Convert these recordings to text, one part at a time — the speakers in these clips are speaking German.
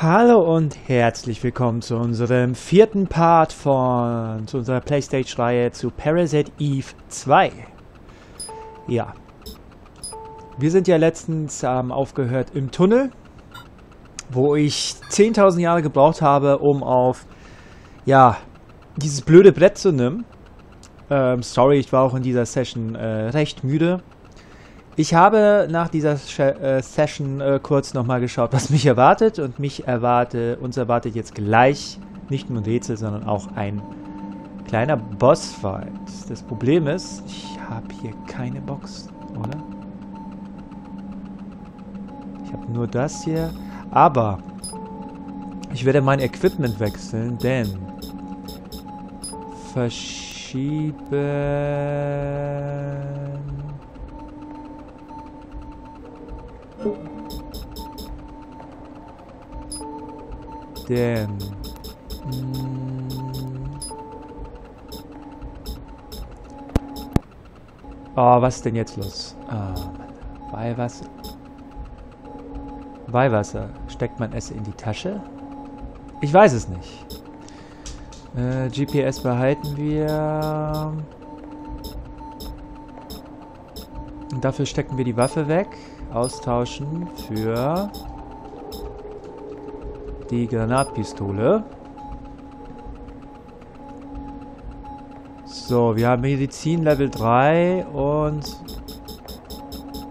Hallo und herzlich willkommen zu unserem vierten Part von zu unserer Playstation-Reihe zu Parasite Eve 2. Ja. Wir sind ja letztens ähm, aufgehört im Tunnel, wo ich 10.000 Jahre gebraucht habe, um auf, ja, dieses blöde Brett zu nehmen. Ähm, sorry, ich war auch in dieser Session äh, recht müde. Ich habe nach dieser äh, Session äh, kurz nochmal geschaut, was mich erwartet und mich erwarte, uns erwartet jetzt gleich nicht nur ein Rätsel, sondern auch ein kleiner Bossfight. Das Problem ist, ich habe hier keine Box, oder? Ich habe nur das hier, aber ich werde mein Equipment wechseln, denn verschieben denn? Oh, was ist denn jetzt los? Ah, Weihwasser. Weihwasser. Steckt man es in die Tasche? Ich weiß es nicht. Äh, GPS behalten wir. Und dafür stecken wir die Waffe weg. Austauschen für die Granatpistole. So, wir haben Medizin Level 3 und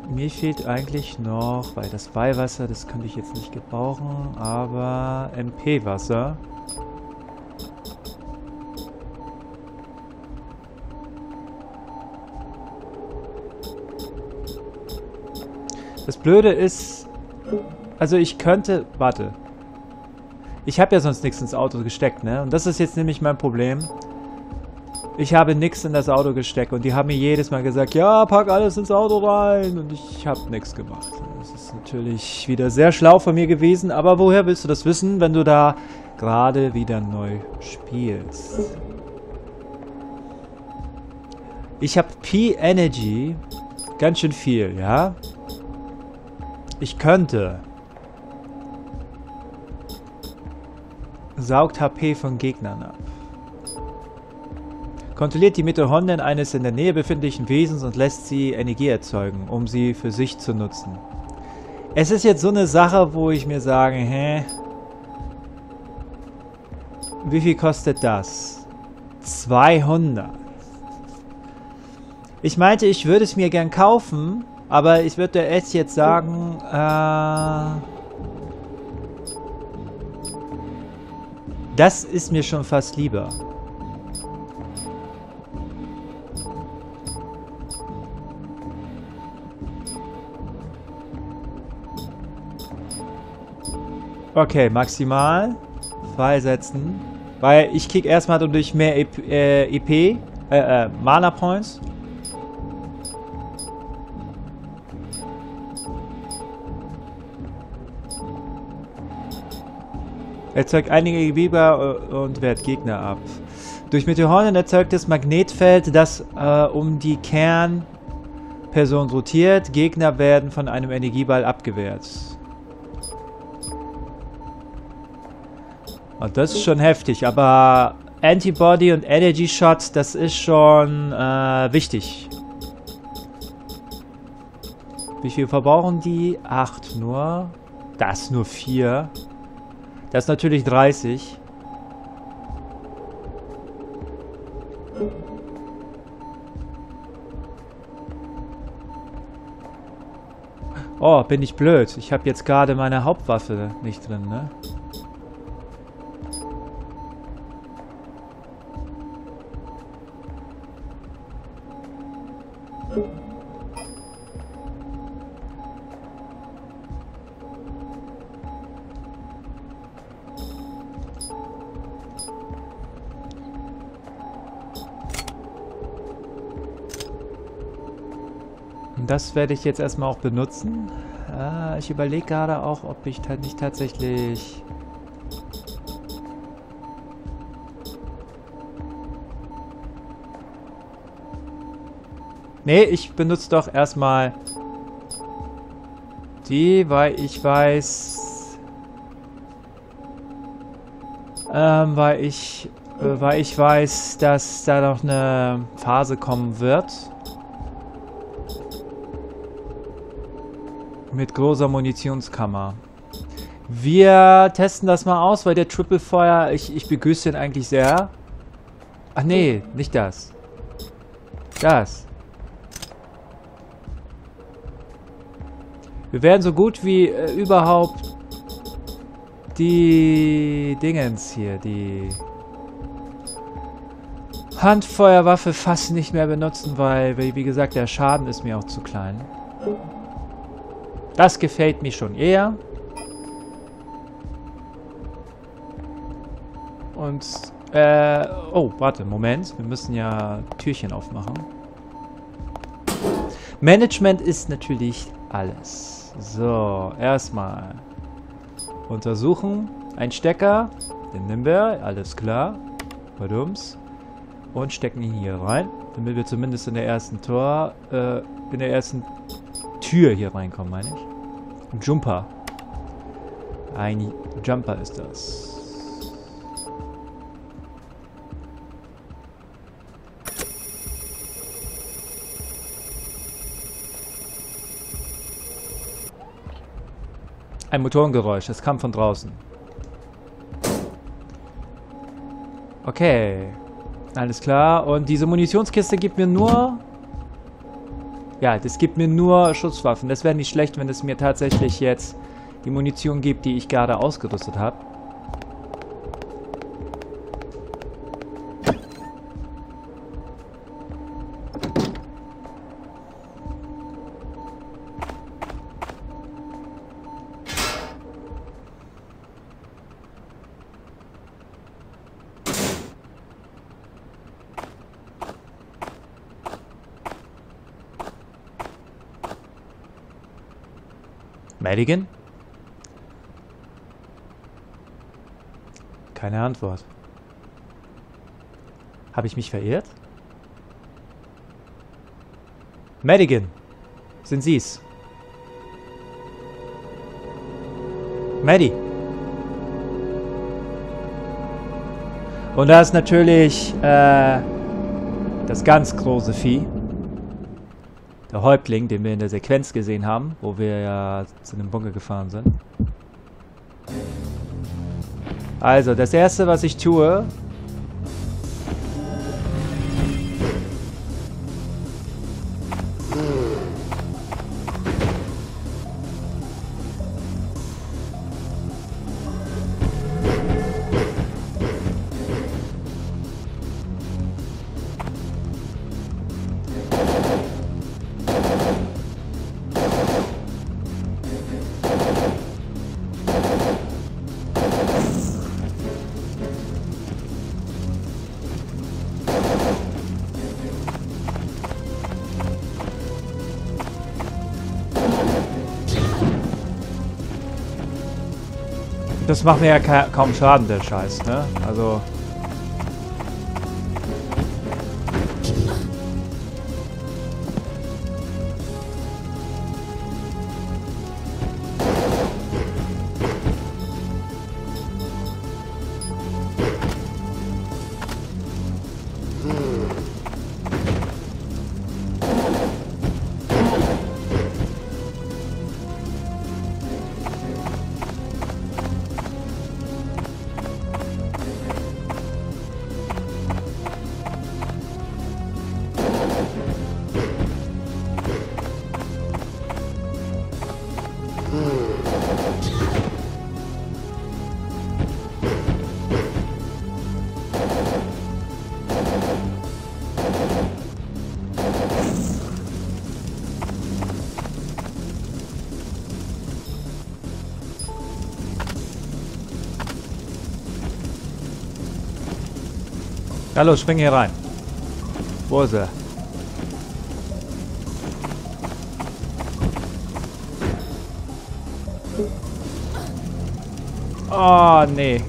mir fehlt eigentlich noch, weil das Weihwasser, das könnte ich jetzt nicht gebrauchen, aber MP-Wasser. Das Blöde ist, also ich könnte, warte, ich habe ja sonst nichts ins Auto gesteckt, ne? Und das ist jetzt nämlich mein Problem. Ich habe nichts in das Auto gesteckt und die haben mir jedes Mal gesagt, ja, pack alles ins Auto rein und ich habe nichts gemacht. Das ist natürlich wieder sehr schlau von mir gewesen, aber woher willst du das wissen, wenn du da gerade wieder neu spielst? Ich habe P-Energy, ganz schön viel, ja? Ich könnte Saugt HP von Gegnern ab. Kontrolliert die Mitochondrien eines in der Nähe befindlichen Wesens und lässt sie Energie erzeugen, um sie für sich zu nutzen. Es ist jetzt so eine Sache, wo ich mir sage, hä? Wie viel kostet das? 200. Ich meinte, ich würde es mir gern kaufen, aber ich würde es jetzt sagen, äh... Das ist mir schon fast lieber. Okay, maximal freisetzen. Weil ich krieg erstmal durch mehr EP, äh, EP äh, äh, Mana Points. Erzeugt einige Gewebe äh, und wehrt Gegner ab. Durch Meteoren erzeugtes Magnetfeld, das äh, um die Kernperson rotiert. Gegner werden von einem Energieball abgewehrt. Und oh, das ist schon heftig, aber Antibody und Energy Shot, das ist schon äh, wichtig. Wie viel verbrauchen die? Acht nur. Das nur vier. Das ist natürlich 30. Oh, bin ich blöd. Ich habe jetzt gerade meine Hauptwaffe nicht drin, ne? Das werde ich jetzt erstmal auch benutzen. Äh, ich überlege gerade auch, ob ich nicht tatsächlich... Nee, ich benutze doch erstmal die, weil ich weiß... Ähm, weil ich, äh, weil ich weiß, dass da noch eine Phase kommen wird. Mit großer Munitionskammer. Wir testen das mal aus, weil der Triple Fire, ich, ich begrüße den eigentlich sehr. Ach nee, nicht das. Das. Wir werden so gut wie äh, überhaupt die Dingens hier, die Handfeuerwaffe fast nicht mehr benutzen, weil, wie gesagt, der Schaden ist mir auch zu klein. Das gefällt mir schon eher. Und, äh, oh, warte, Moment. Wir müssen ja Türchen aufmachen. Management ist natürlich alles. So, erstmal untersuchen. Ein Stecker, den nehmen wir, alles klar. Badums. Und stecken ihn hier rein, damit wir zumindest in der ersten Tor, äh, in der ersten Tür hier reinkommen, meine ich. Ein Jumper. Ein Jumper ist das. Ein Motorengeräusch, es kam von draußen. Okay. Alles klar. Und diese Munitionskiste gibt mir nur... Ja, das gibt mir nur Schusswaffen. Das wäre nicht schlecht, wenn es mir tatsächlich jetzt die Munition gibt, die ich gerade ausgerüstet habe. Madigan? Keine Antwort. Habe ich mich verirrt? Madigan, sind Sie's? Maddie. Und da ist natürlich äh, das ganz große Vieh der Häuptling, den wir in der Sequenz gesehen haben, wo wir ja zu einem Bunker gefahren sind. Also, das erste, was ich tue, Das macht mir ja ka kaum Schaden, der Scheiß, ne? Also... Hallo, spring hier rein. Wo ist er? Oh, nee.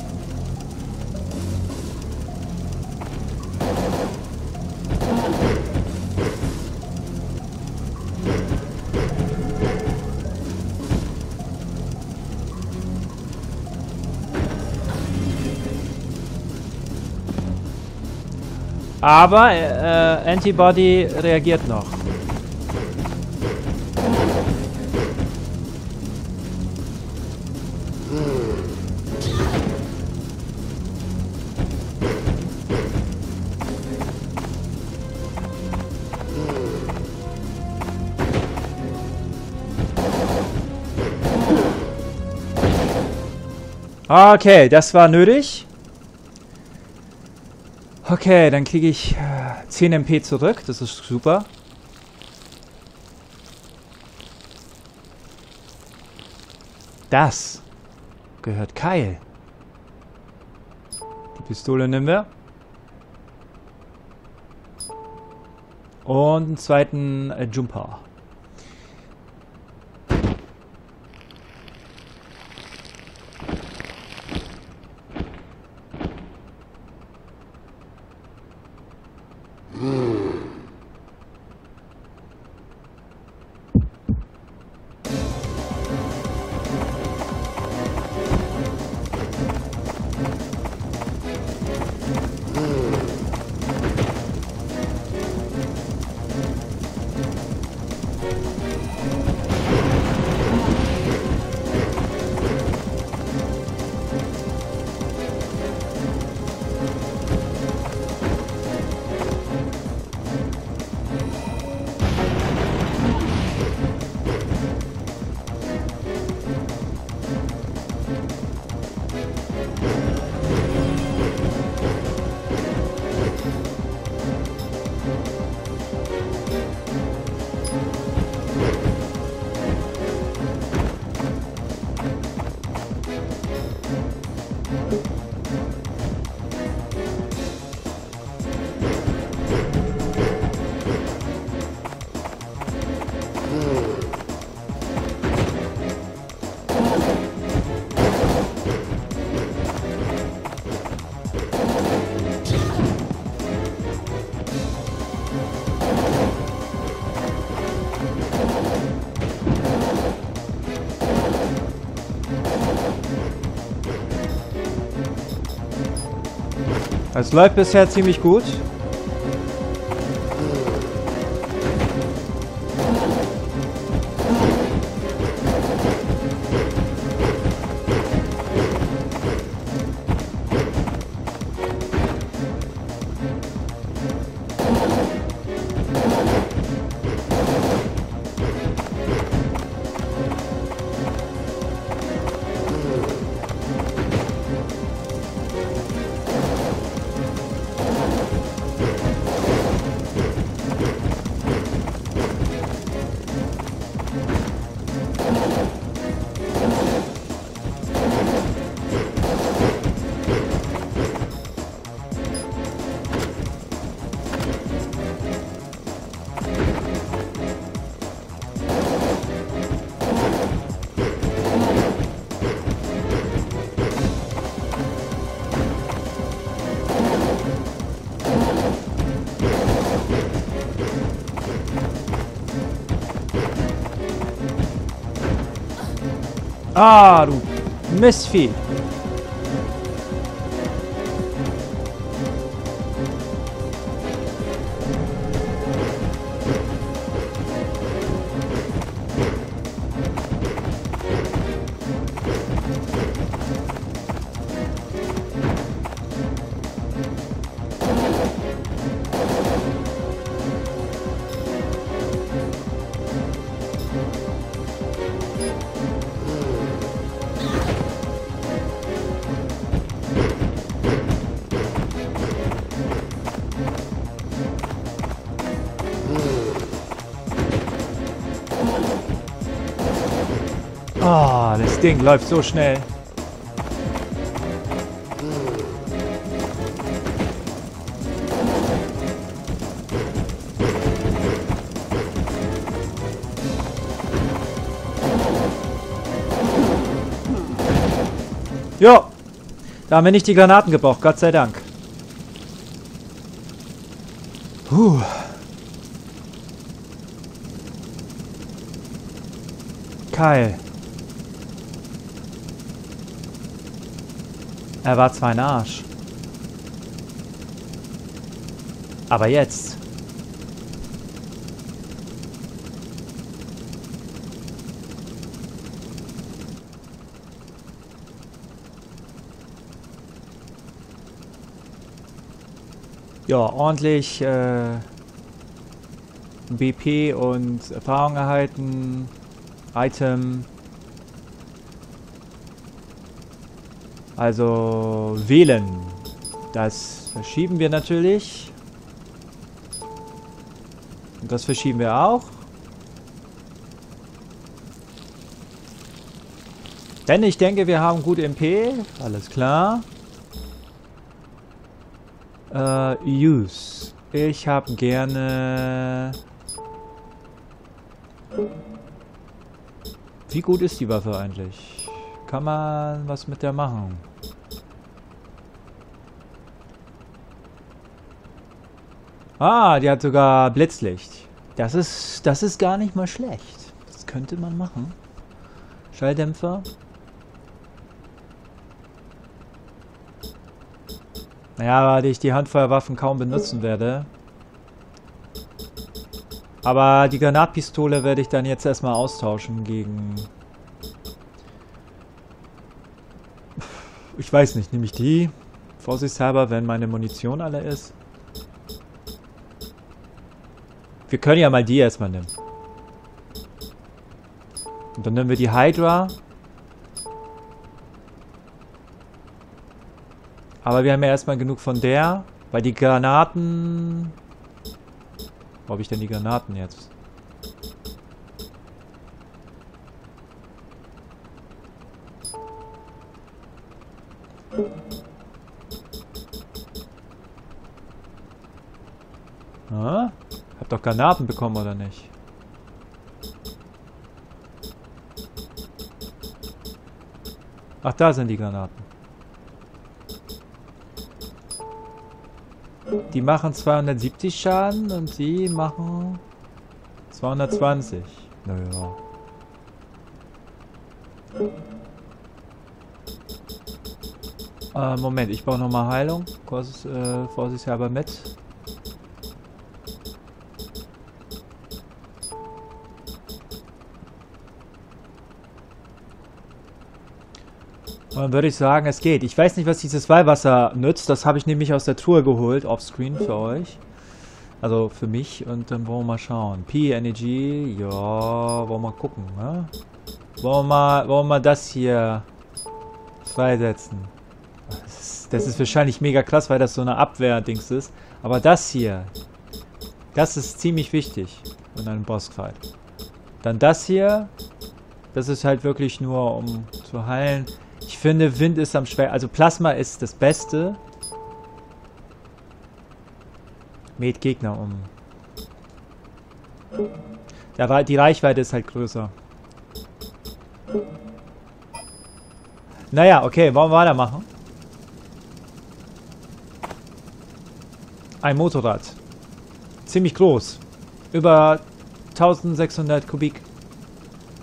Aber äh, Antibody reagiert noch. Okay, das war nötig. Okay, dann kriege ich äh, 10 MP zurück. Das ist super. Das gehört Kyle. Die Pistole nehmen wir. Und einen zweiten äh, Jumper. Es läuft bisher ziemlich gut. Mesfi. Ding läuft so schnell. Jo, da haben wir nicht die Granaten gebraucht, Gott sei Dank. Puh. Kyle. Er war zwar ein Arsch. Aber jetzt. Ja, ordentlich äh, BP und Erfahrung erhalten. Item. Also wählen. Das verschieben wir natürlich. Und das verschieben wir auch. Denn ich denke, wir haben gut MP. Alles klar. Äh, Use. Ich habe gerne... Wie gut ist die Waffe eigentlich? Kann man was mit der machen? Ah, die hat sogar Blitzlicht. Das ist, das ist gar nicht mal schlecht. Das könnte man machen. Schalldämpfer. Naja, weil ich die Handfeuerwaffen kaum benutzen werde. Aber die Granatpistole werde ich dann jetzt erstmal austauschen gegen... Ich weiß nicht, nehme ich die? Vorsichtshalber, wenn meine Munition alle ist. Wir können ja mal die erstmal nehmen. Und dann nehmen wir die Hydra. Aber wir haben ja erstmal genug von der, weil die Granaten wo habe ich denn die Granaten jetzt? Doch Granaten bekommen, oder nicht? Ach, da sind die Granaten. Die machen 270 Schaden und die machen 220. Naja. Äh, Moment, ich brauche nochmal Heilung. Kurs, äh, vorsichtshalber mit. Dann würde ich sagen, es geht. Ich weiß nicht, was dieses Weihwasser nützt. Das habe ich nämlich aus der Truhe geholt, offscreen für euch. Also für mich. Und dann wollen wir mal schauen. P-Energy, ja, wollen wir mal gucken. Ne? Wollen, wir mal, wollen wir mal das hier freisetzen. Das ist, das ist wahrscheinlich mega krass, weil das so eine Abwehr-Dings ist. Aber das hier, das ist ziemlich wichtig in einem Bossfight. Dann das hier, das ist halt wirklich nur, um zu heilen. Ich finde, Wind ist am schwer. Also Plasma ist das Beste. Mäht Gegner um. Der, die Reichweite ist halt größer. Naja, okay, wollen wir weitermachen? Ein Motorrad. Ziemlich groß. Über 1600 Kubik.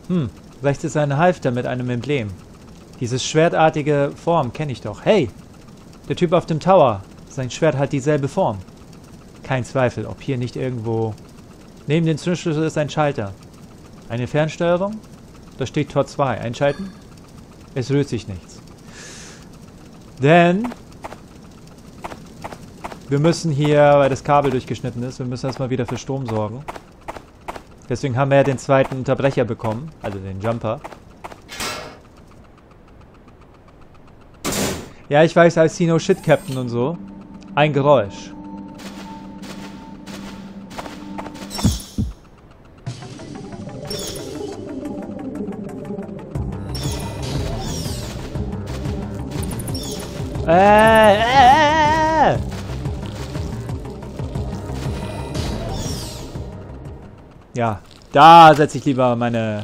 Hm, rechts ist ein Halfter mit einem Emblem. Dieses schwertartige Form kenne ich doch. Hey, der Typ auf dem Tower. Sein Schwert hat dieselbe Form. Kein Zweifel, ob hier nicht irgendwo... Neben dem Zündschlüssel ist ein Schalter. Eine Fernsteuerung? Da steht Tor 2. Einschalten? Es rührt sich nichts. Denn... Wir müssen hier, weil das Kabel durchgeschnitten ist, wir müssen erstmal wieder für Strom sorgen. Deswegen haben wir ja den zweiten Unterbrecher bekommen, also den Jumper. Ja, ich weiß, als No Shit Captain und so. Ein Geräusch. Äh, äh, äh. Ja, da setze ich lieber meine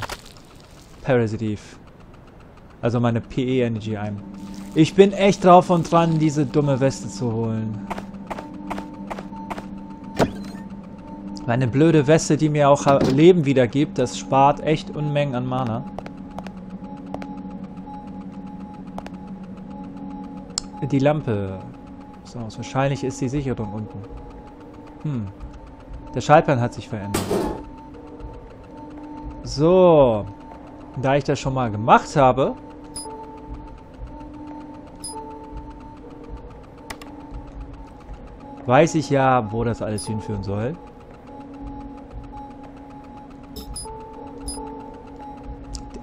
Parasitive. Also meine PE Energy ein. Ich bin echt drauf und dran, diese dumme Weste zu holen. Meine blöde Weste, die mir auch Leben wiedergibt, das spart echt Unmengen an Mana. Die Lampe. So, wahrscheinlich ist die Sicherung unten. Hm. Der Schaltplan hat sich verändert. So. Da ich das schon mal gemacht habe... Weiß ich ja, wo das alles hinführen soll.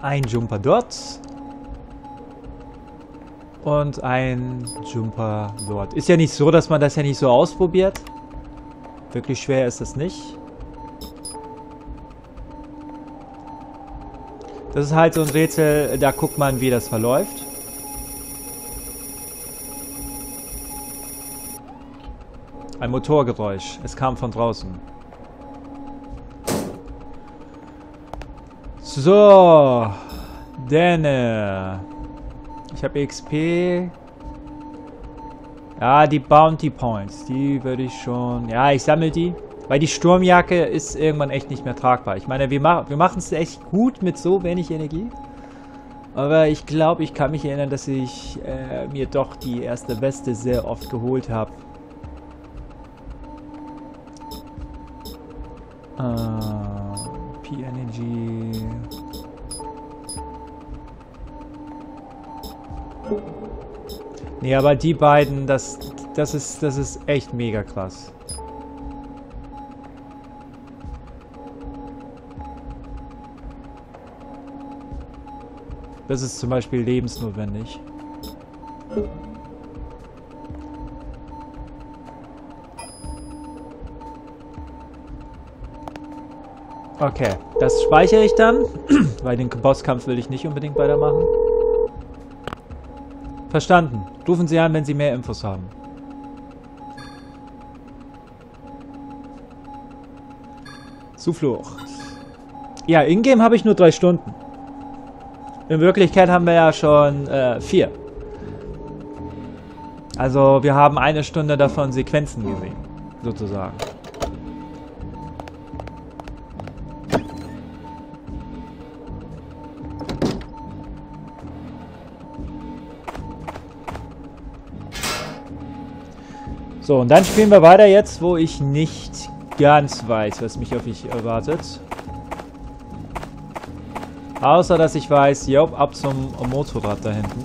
Ein Jumper dort. Und ein Jumper dort. Ist ja nicht so, dass man das ja nicht so ausprobiert. Wirklich schwer ist es nicht. Das ist halt so ein Rätsel, da guckt man, wie das verläuft. Ein Motorgeräusch. Es kam von draußen. So. Denn. Äh, ich habe XP. Ja, die Bounty Points. Die würde ich schon... Ja, ich sammle die. Weil die Sturmjacke ist irgendwann echt nicht mehr tragbar. Ich meine, wir, ma wir machen es echt gut mit so wenig Energie. Aber ich glaube, ich kann mich erinnern, dass ich äh, mir doch die erste Weste sehr oft geholt habe. Äh, P-Energy... Nee, aber die beiden, das, das, ist, das ist echt mega krass. Das ist zum Beispiel lebensnotwendig. Okay, das speichere ich dann, weil den Bosskampf will ich nicht unbedingt weitermachen. Verstanden. Rufen Sie an, wenn Sie mehr Infos haben. Zuflucht. Ja, ingame habe ich nur drei Stunden. In Wirklichkeit haben wir ja schon äh, vier. Also wir haben eine Stunde davon Sequenzen gesehen, sozusagen. So, und dann spielen wir weiter jetzt, wo ich nicht ganz weiß, was mich auf mich erwartet. Außer, dass ich weiß, jo, ab zum Motorrad da hinten.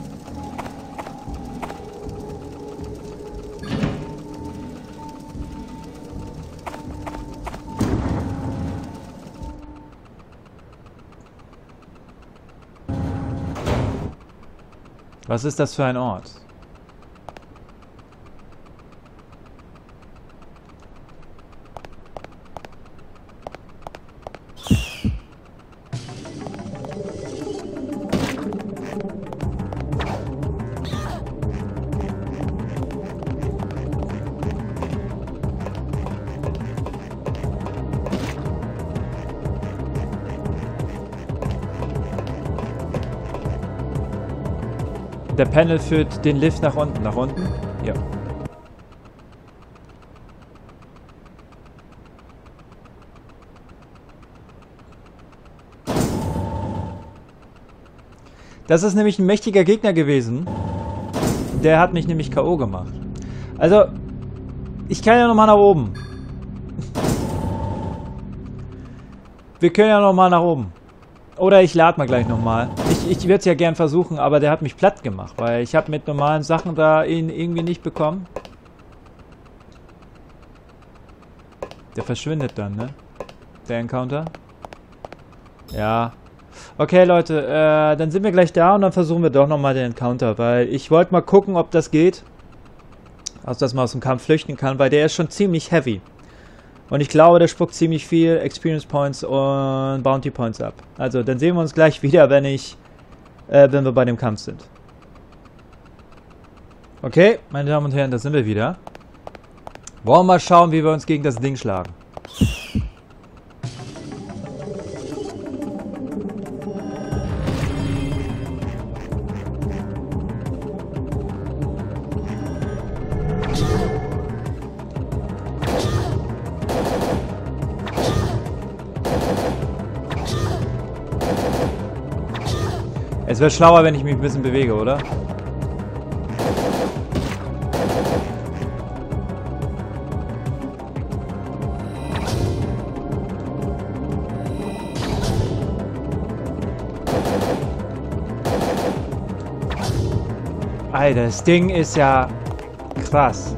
Was ist das für ein Ort? Panel führt den Lift nach unten. Nach unten? Ja. Das ist nämlich ein mächtiger Gegner gewesen. Der hat mich nämlich K.O. gemacht. Also, ich kann ja nochmal nach oben. Wir können ja nochmal nach oben. Oder ich lade mal gleich nochmal. Ich, ich würde es ja gern versuchen, aber der hat mich platt gemacht, weil ich habe mit normalen Sachen da ihn irgendwie nicht bekommen. Der verschwindet dann, ne? Der Encounter. Ja. Okay, Leute, äh, dann sind wir gleich da und dann versuchen wir doch nochmal den Encounter, weil ich wollte mal gucken, ob das geht. Also, dass man aus dem Kampf flüchten kann, weil der ist schon ziemlich heavy. Und ich glaube, der spuckt ziemlich viel Experience Points und Bounty Points ab. Also, dann sehen wir uns gleich wieder, wenn ich, äh, wenn wir bei dem Kampf sind. Okay, meine Damen und Herren, da sind wir wieder. Wollen wir mal schauen, wie wir uns gegen das Ding schlagen. Es wäre schlauer, wenn ich mich ein bisschen bewege, oder? Alter, das Ding ist ja krass.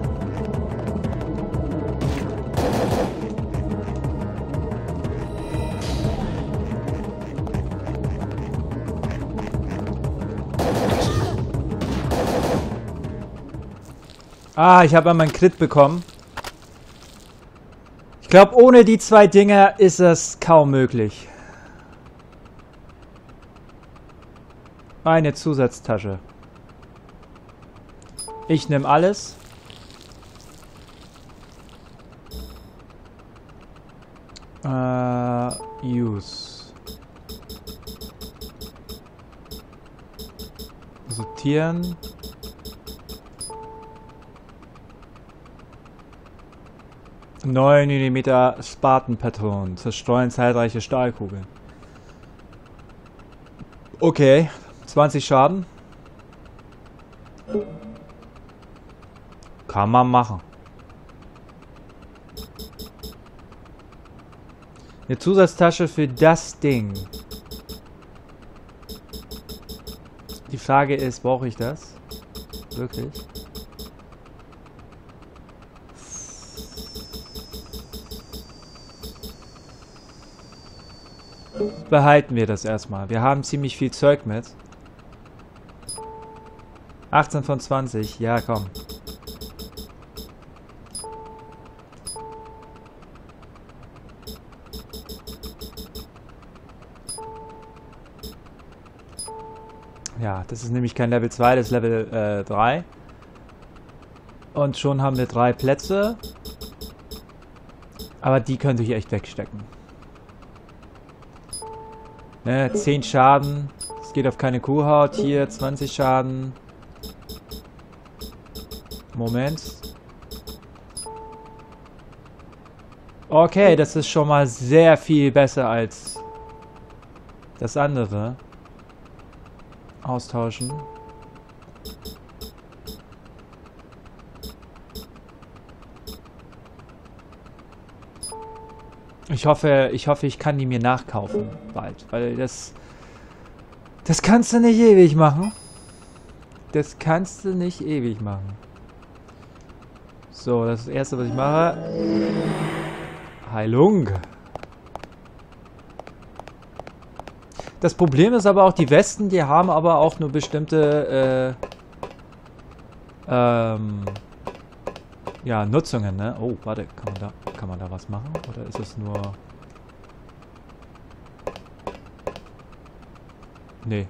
Ah, ich habe einmal einen Crit bekommen. Ich glaube, ohne die zwei Dinger ist es kaum möglich. Eine Zusatztasche. Ich nehme alles. Äh, use. Sortieren. 9 mm Spatenpatronen. Zerstreuen zahlreiche Stahlkugeln. Okay. 20 Schaden. Kann man machen. Eine Zusatztasche für das Ding. Die Frage ist, brauche ich das? Wirklich? Behalten wir das erstmal. Wir haben ziemlich viel Zeug mit. 18 von 20. Ja, komm. Ja, das ist nämlich kein Level 2, das ist Level äh, 3. Und schon haben wir drei Plätze. Aber die könnte ich echt wegstecken. Ne, 10 Schaden. Es geht auf keine Kuhhaut. Hier 20 Schaden. Moment. Okay, das ist schon mal sehr viel besser als das andere. Austauschen. Ich hoffe, ich hoffe, ich kann die mir nachkaufen bald, weil das das kannst du nicht ewig machen. Das kannst du nicht ewig machen. So, das ist das erste, was ich mache. Heilung. Das Problem ist aber auch, die Westen, die haben aber auch nur bestimmte äh, ähm, ja, Nutzungen, ne? Oh, warte, kann man da, kann man da was machen? Oder ist es nur... Nee.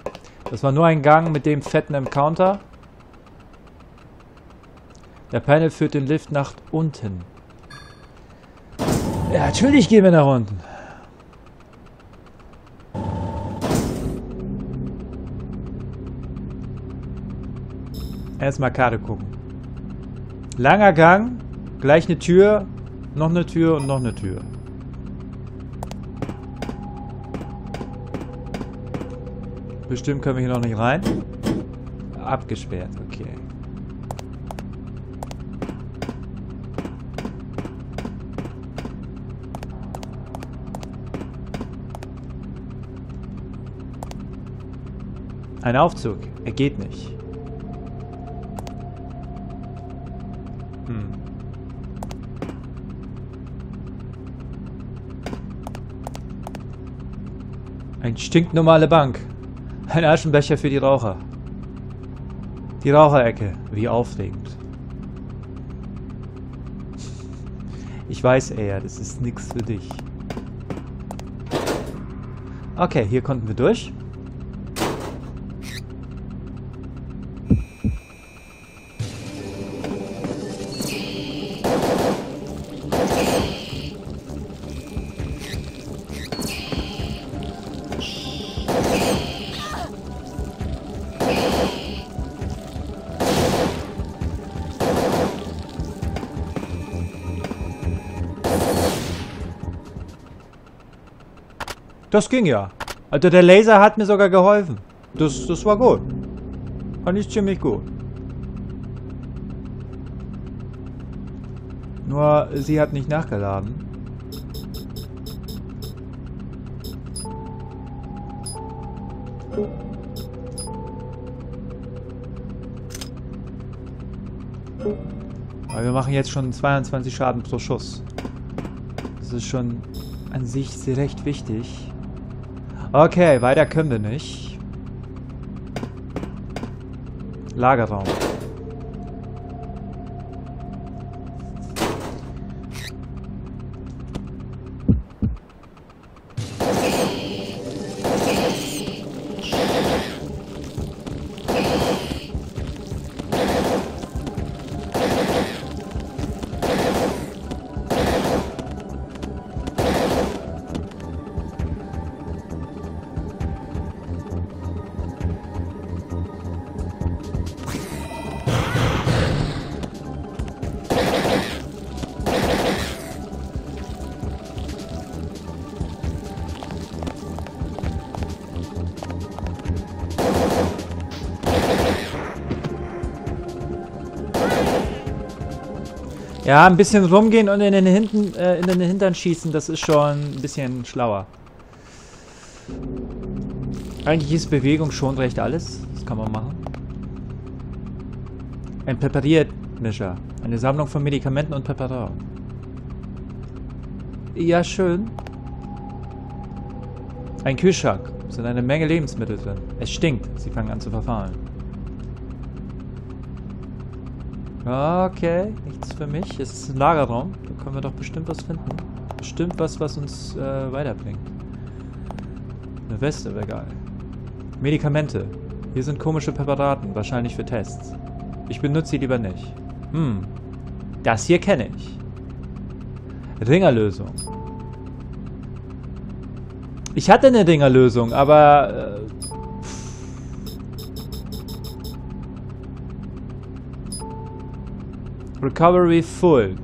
Das war nur ein Gang mit dem fetten Encounter. Der Panel führt den Lift nach unten. Ja, natürlich gehen wir nach unten. Erstmal Karte gucken. Langer Gang, gleich eine Tür, noch eine Tür und noch eine Tür. Bestimmt können wir hier noch nicht rein. Abgesperrt, okay. Ein Aufzug. Er geht nicht. Ein stinknormale Bank. Ein Aschenbecher für die Raucher. Die Raucherecke. Wie aufregend. Ich weiß eher, das ist nichts für dich. Okay, hier konnten wir durch. Das ging ja. Also der Laser hat mir sogar geholfen. Das, das war gut. Fand ich ziemlich gut. Nur, sie hat nicht nachgeladen. Weil wir machen jetzt schon 22 Schaden pro Schuss. Das ist schon an sich recht wichtig. Okay, weiter können wir nicht. Lagerraum. Ja, ein bisschen rumgehen und in den, Hinten, äh, in den Hintern schießen, das ist schon ein bisschen schlauer. Eigentlich ist Bewegung schon recht alles. Das kann man machen. Ein Präpariertmischer. Eine Sammlung von Medikamenten und Präparaten. Ja, schön. Ein Kühlschrank. Es sind eine Menge Lebensmittel drin. Es stinkt. Sie fangen an zu verfahlen. Okay, nichts für mich. Es ist ein Lagerraum. Da können wir doch bestimmt was finden. Bestimmt was, was uns äh, weiterbringt. Eine Weste wäre geil. Medikamente. Hier sind komische Präparaten, wahrscheinlich für Tests. Ich benutze sie lieber nicht. Hm. Das hier kenne ich. Ringerlösung. Ich hatte eine Ringerlösung, aber Recovery Full.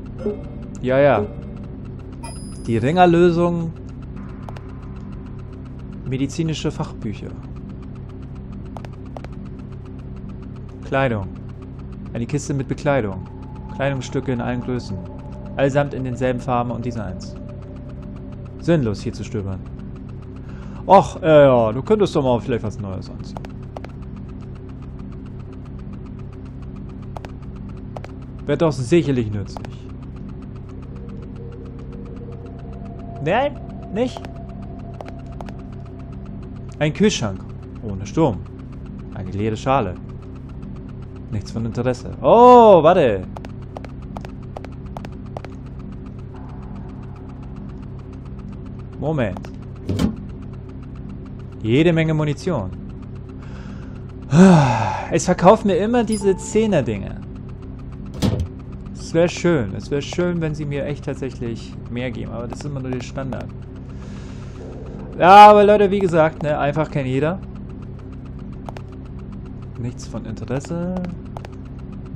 Ja, ja. Die Ringerlösung. Medizinische Fachbücher. Kleidung. Eine Kiste mit Bekleidung. Kleidungsstücke in allen Größen. Allesamt in denselben Farben und Designs. Sinnlos hier zu stöbern. Och, äh, ja, du könntest doch mal vielleicht was Neues anziehen. Wird doch sicherlich nützlich. Nein, nicht. Ein Kühlschrank. Ohne Sturm. Eine leere Schale. Nichts von Interesse. Oh, warte. Moment. Jede Menge Munition. Es verkauft mir immer diese Zehner-Dinge. Es wäre schön. Es wäre schön, wenn sie mir echt tatsächlich mehr geben. Aber das ist immer nur der Standard. Ja, aber Leute, wie gesagt, ne, einfach kennt jeder. Nichts von Interesse.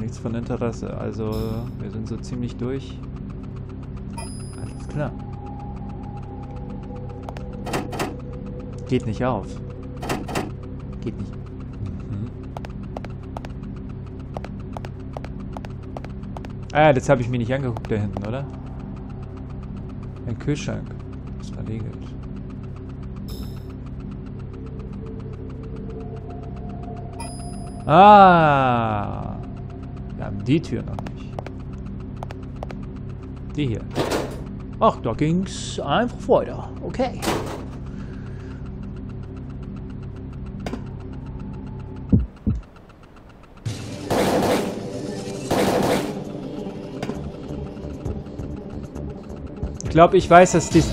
Nichts von Interesse. Also, wir sind so ziemlich durch. Alles klar. Geht nicht auf. Ah, das habe ich mir nicht angeguckt da hinten, oder? Ein Kühlschrank. Ist verriegelt. Ah. Wir haben die Tür noch nicht. Die hier. Ach, da ging's einfach weiter. Okay. Glaube, ich weiß, dass dies...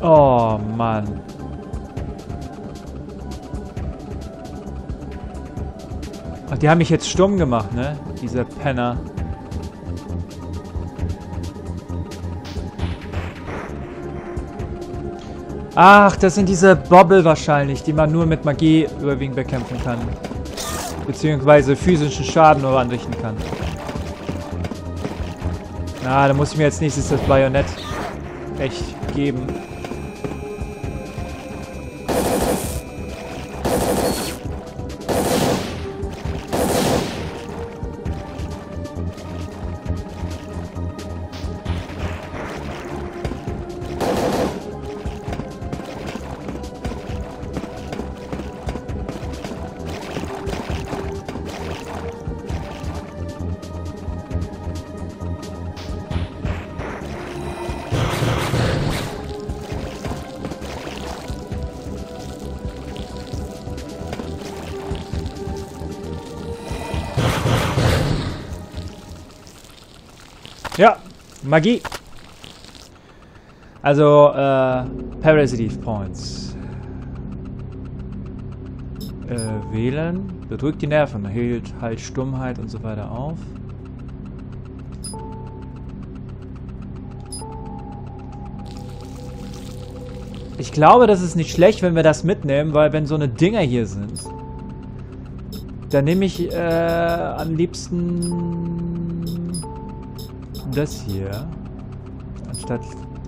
Oh, Mann. Ach, die haben mich jetzt stumm gemacht, ne? Dieser Penner. Ach, das sind diese Bobble wahrscheinlich, die man nur mit Magie überwiegend bekämpfen kann. Beziehungsweise physischen Schaden nur anrichten kann. Na, da muss ich mir jetzt nächstes das Bajonett echt geben. Magie. Also, äh, Parasitive Points. Äh, wählen. Bedrückt die Nerven. Hält halt Stummheit und so weiter auf. Ich glaube, das ist nicht schlecht, wenn wir das mitnehmen, weil wenn so eine Dinger hier sind, dann nehme ich äh, am liebsten das hier anstatt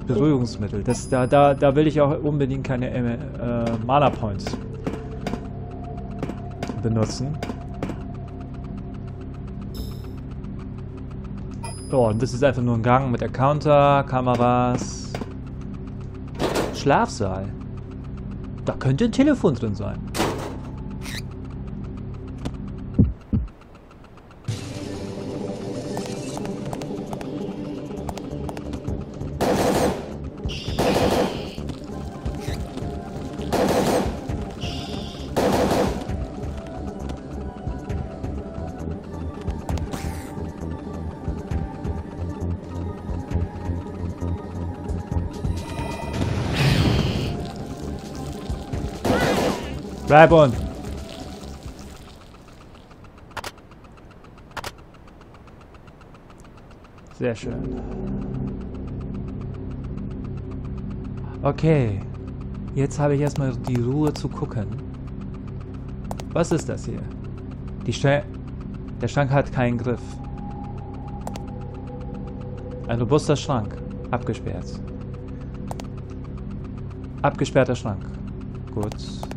Berührungsmittel. Das, da, da, da will ich auch unbedingt keine äh, Mana Points benutzen. So, und das ist einfach nur ein Gang mit der Counter, Kameras, Schlafsaal. Da könnte ein Telefon drin sein. Bleib unten. Sehr schön. Okay. Jetzt habe ich erstmal die Ruhe zu gucken. Was ist das hier? Die Sch Der Schrank hat keinen Griff. Ein robuster Schrank. Abgesperrt. Abgesperrter Schrank. Gut.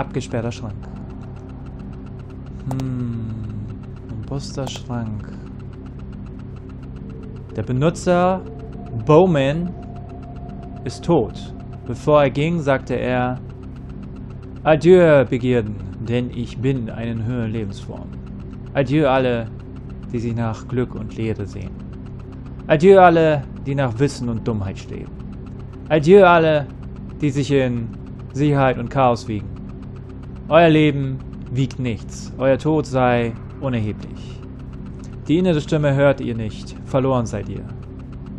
Abgesperrter Schrank. Hm. Robuster Schrank. Der Benutzer Bowman ist tot. Bevor er ging, sagte er Adieu, Begierden, denn ich bin eine höhere Lebensform. Adieu alle, die sich nach Glück und Lehre sehen. Adieu alle, die nach Wissen und Dummheit streben. Adieu alle, die sich in Sicherheit und Chaos wiegen. Euer Leben wiegt nichts, euer Tod sei unerheblich. Die innere Stimme hört ihr nicht, verloren seid ihr.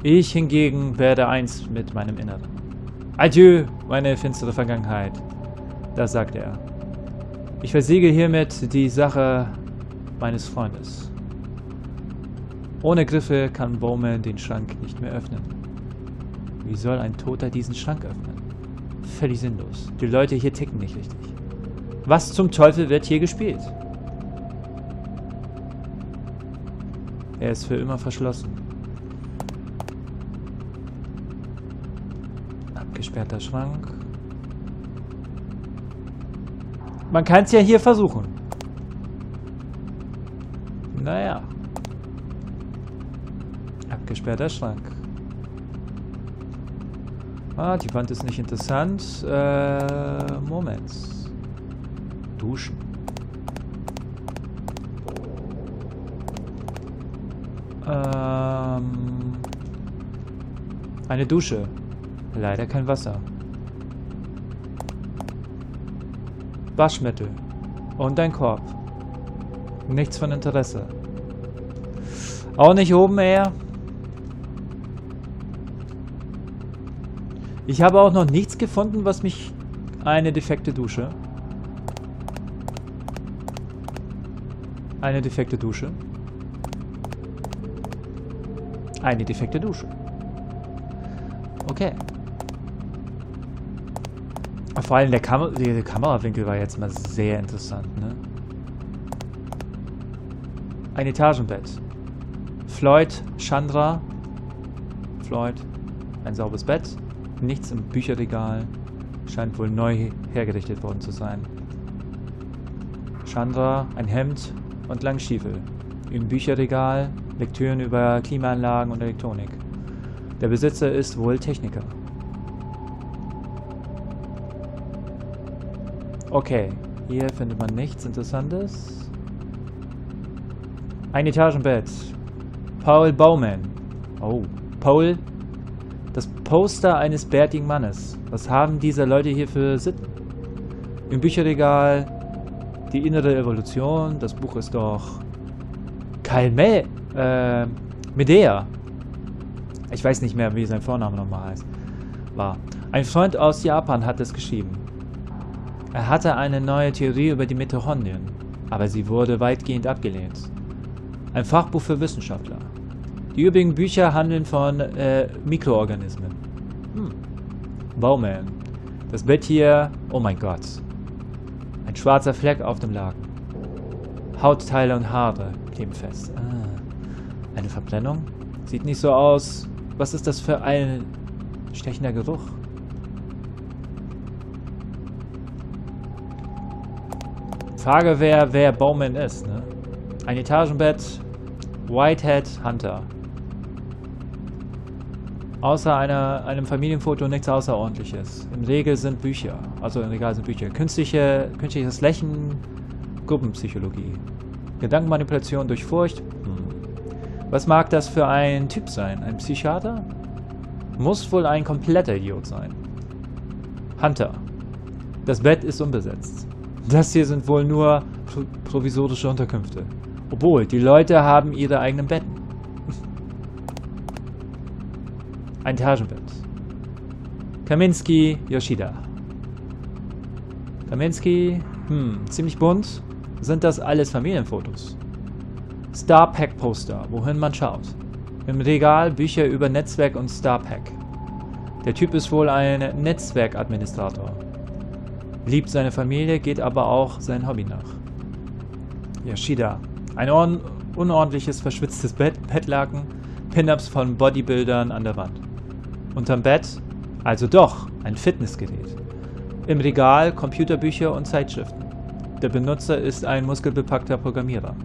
Ich hingegen werde eins mit meinem Inneren. Adieu, meine finstere Vergangenheit. Das sagt er. Ich versiege hiermit die Sache meines Freundes. Ohne Griffe kann Bowman den Schrank nicht mehr öffnen. Wie soll ein Toter diesen Schrank öffnen? Völlig sinnlos. Die Leute hier ticken nicht richtig. Was zum Teufel wird hier gespielt? Er ist für immer verschlossen. Abgesperrter Schrank. Man kann es ja hier versuchen. Naja. Abgesperrter Schrank. Ah, die Wand ist nicht interessant. Äh, Moment duschen. Ähm, eine Dusche. Leider kein Wasser. Waschmittel. Und ein Korb. Nichts von Interesse. Auch nicht oben eher. Ich habe auch noch nichts gefunden, was mich... Eine defekte Dusche. Eine defekte Dusche. Eine defekte Dusche. Okay. Vor allem der, Kam der Kamerawinkel war jetzt mal sehr interessant, ne? Ein Etagenbett. Floyd, Chandra. Floyd, ein sauberes Bett. Nichts im Bücherregal. Scheint wohl neu hergerichtet worden zu sein. Chandra, ein Hemd, und Langstiefel. Im Bücherregal Lektüren über Klimaanlagen und Elektronik. Der Besitzer ist wohl Techniker. Okay, hier findet man nichts Interessantes. Ein Etagenbett. Paul Baumann. Oh, Paul. Das Poster eines bärtigen Mannes. Was haben diese Leute hier für Sitten? Im Bücherregal die innere Evolution, das Buch ist doch Kyle Mel, äh, Medea. Ich weiß nicht mehr, wie sein Vorname nochmal heißt. War. Ein Freund aus Japan hat es geschrieben. Er hatte eine neue Theorie über die Mitochondrien, aber sie wurde weitgehend abgelehnt. Ein Fachbuch für Wissenschaftler. Die übrigen Bücher handeln von äh, Mikroorganismen. Hm. Bowman. Das Bett hier, oh mein Gott. Ein schwarzer Fleck auf dem Laken. Hautteile und Haare kleben fest. Ah. Eine Verbrennung? Sieht nicht so aus. Was ist das für ein stechender Geruch? Frage, wer, wer Bowman ist, ne? Ein Etagenbett, Whitehead Hunter. Außer einer, einem Familienfoto nichts Außerordentliches. Im Regel sind Bücher, also im Regal sind Bücher. Künstliche, künstliches Lächeln, Gruppenpsychologie. Gedankenmanipulation durch Furcht. Hm. Was mag das für ein Typ sein? Ein Psychiater? Muss wohl ein kompletter Idiot sein. Hunter. Das Bett ist unbesetzt. Das hier sind wohl nur pro provisorische Unterkünfte. Obwohl, die Leute haben ihre eigenen Betten. Ein Etagenbett. Kaminski, Yoshida. Kaminski, hm, ziemlich bunt. Sind das alles Familienfotos? Starpack-Poster, wohin man schaut. Im Regal Bücher über Netzwerk und Starpack. Der Typ ist wohl ein Netzwerkadministrator. Liebt seine Familie, geht aber auch sein Hobby nach. Yoshida. Ein unordentliches, verschwitztes Bett, Bettlaken, Pin-Ups von Bodybuildern an der Wand. Unterm Bett, also doch, ein Fitnessgerät. Im Regal Computerbücher und Zeitschriften. Der Benutzer ist ein muskelbepackter Programmierer.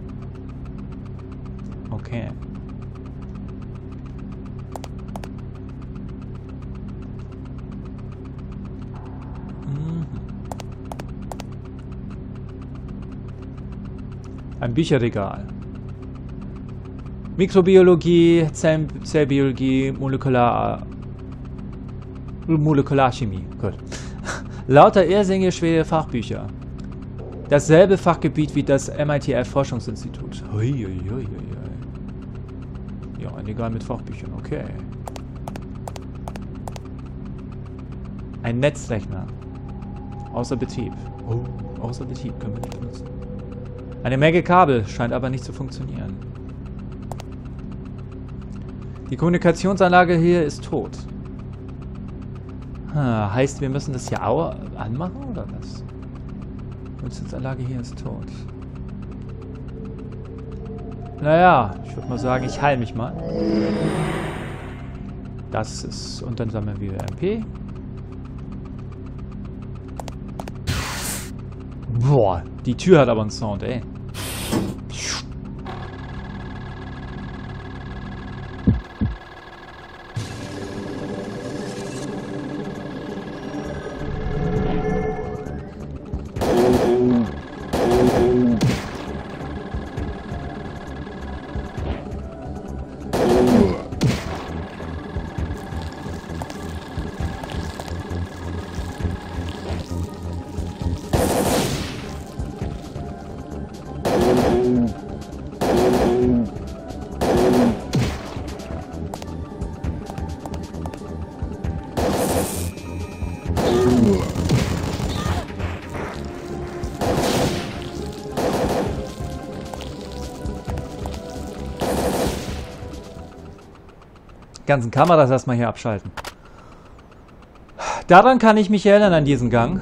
Okay. Mhm. Ein Bücherregal. Mikrobiologie, Zell Zellbiologie, Molekular Molekularchemie. Gut. Lauter irrsinnige schwere Fachbücher. Dasselbe Fachgebiet wie das MITF Forschungsinstitut. Huiuiuiui. Ja, ein Regal mit Fachbüchern, okay. Ein Netzrechner. Außer Betrieb. Oh, außer Betrieb können wir nicht benutzen. Eine Menge Kabel scheint aber nicht zu funktionieren. Die Kommunikationsanlage hier ist tot. Ah, heißt, wir müssen das hier auch anmachen oder was? Nutzungsanlage hier ist tot. Naja, ich würde mal sagen, ich heile mich mal. Das ist, und dann sammeln wir MP. Boah, die Tür hat aber einen Sound, ey. Ganzen Kameras erstmal hier abschalten. Daran kann ich mich erinnern, an diesen Gang.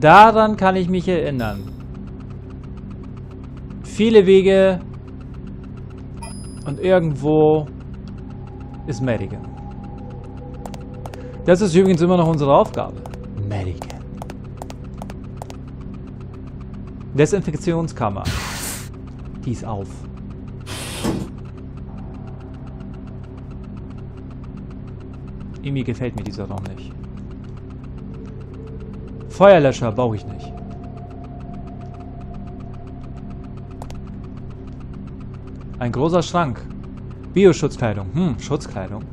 Daran kann ich mich erinnern. Viele Wege und irgendwo ist Madigan. Das ist übrigens immer noch unsere Aufgabe. Madigan. Desinfektionskammer. Die ist auf. Irgendwie gefällt mir dieser Raum nicht. Feuerlöscher brauche ich nicht. Ein großer Schrank. Bioschutzkleidung. Hm, Schutzkleidung.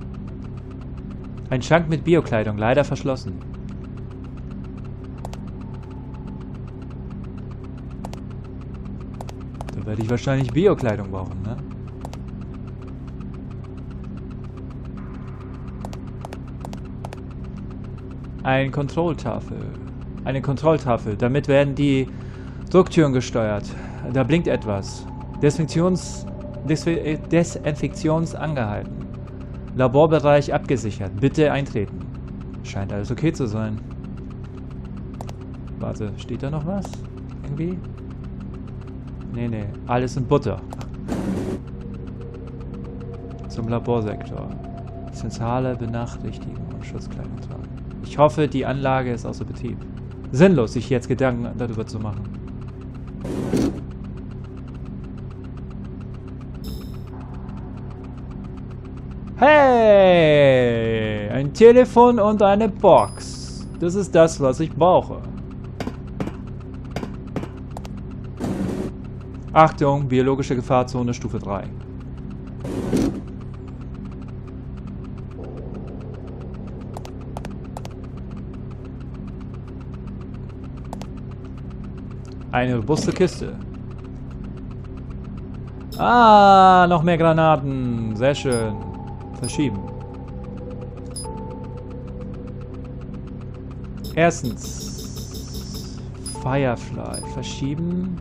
Ein Schrank mit Biokleidung, leider verschlossen. Da werde ich wahrscheinlich Biokleidung brauchen, ne? Ein Kontrolltafel. Eine Kontrolltafel. Damit werden die Drucktüren gesteuert. Da blinkt etwas. Desinfektions... Desinfektions angehalten. Laborbereich abgesichert. Bitte eintreten. Scheint alles okay zu sein. Warte, steht da noch was? Irgendwie? Nee, nee. Alles in Butter. Zum Laborsektor. Zentrale Benachrichtigung und Schutzkleidung tragen. Ich hoffe, die Anlage ist außer Betrieb. Sinnlos, sich jetzt Gedanken darüber zu machen. Hey! Ein Telefon und eine Box. Das ist das, was ich brauche. Achtung, biologische Gefahrzone Stufe 3. Eine robuste Kiste. Ah, noch mehr Granaten. Sehr schön. Verschieben. Erstens. Firefly. Verschieben.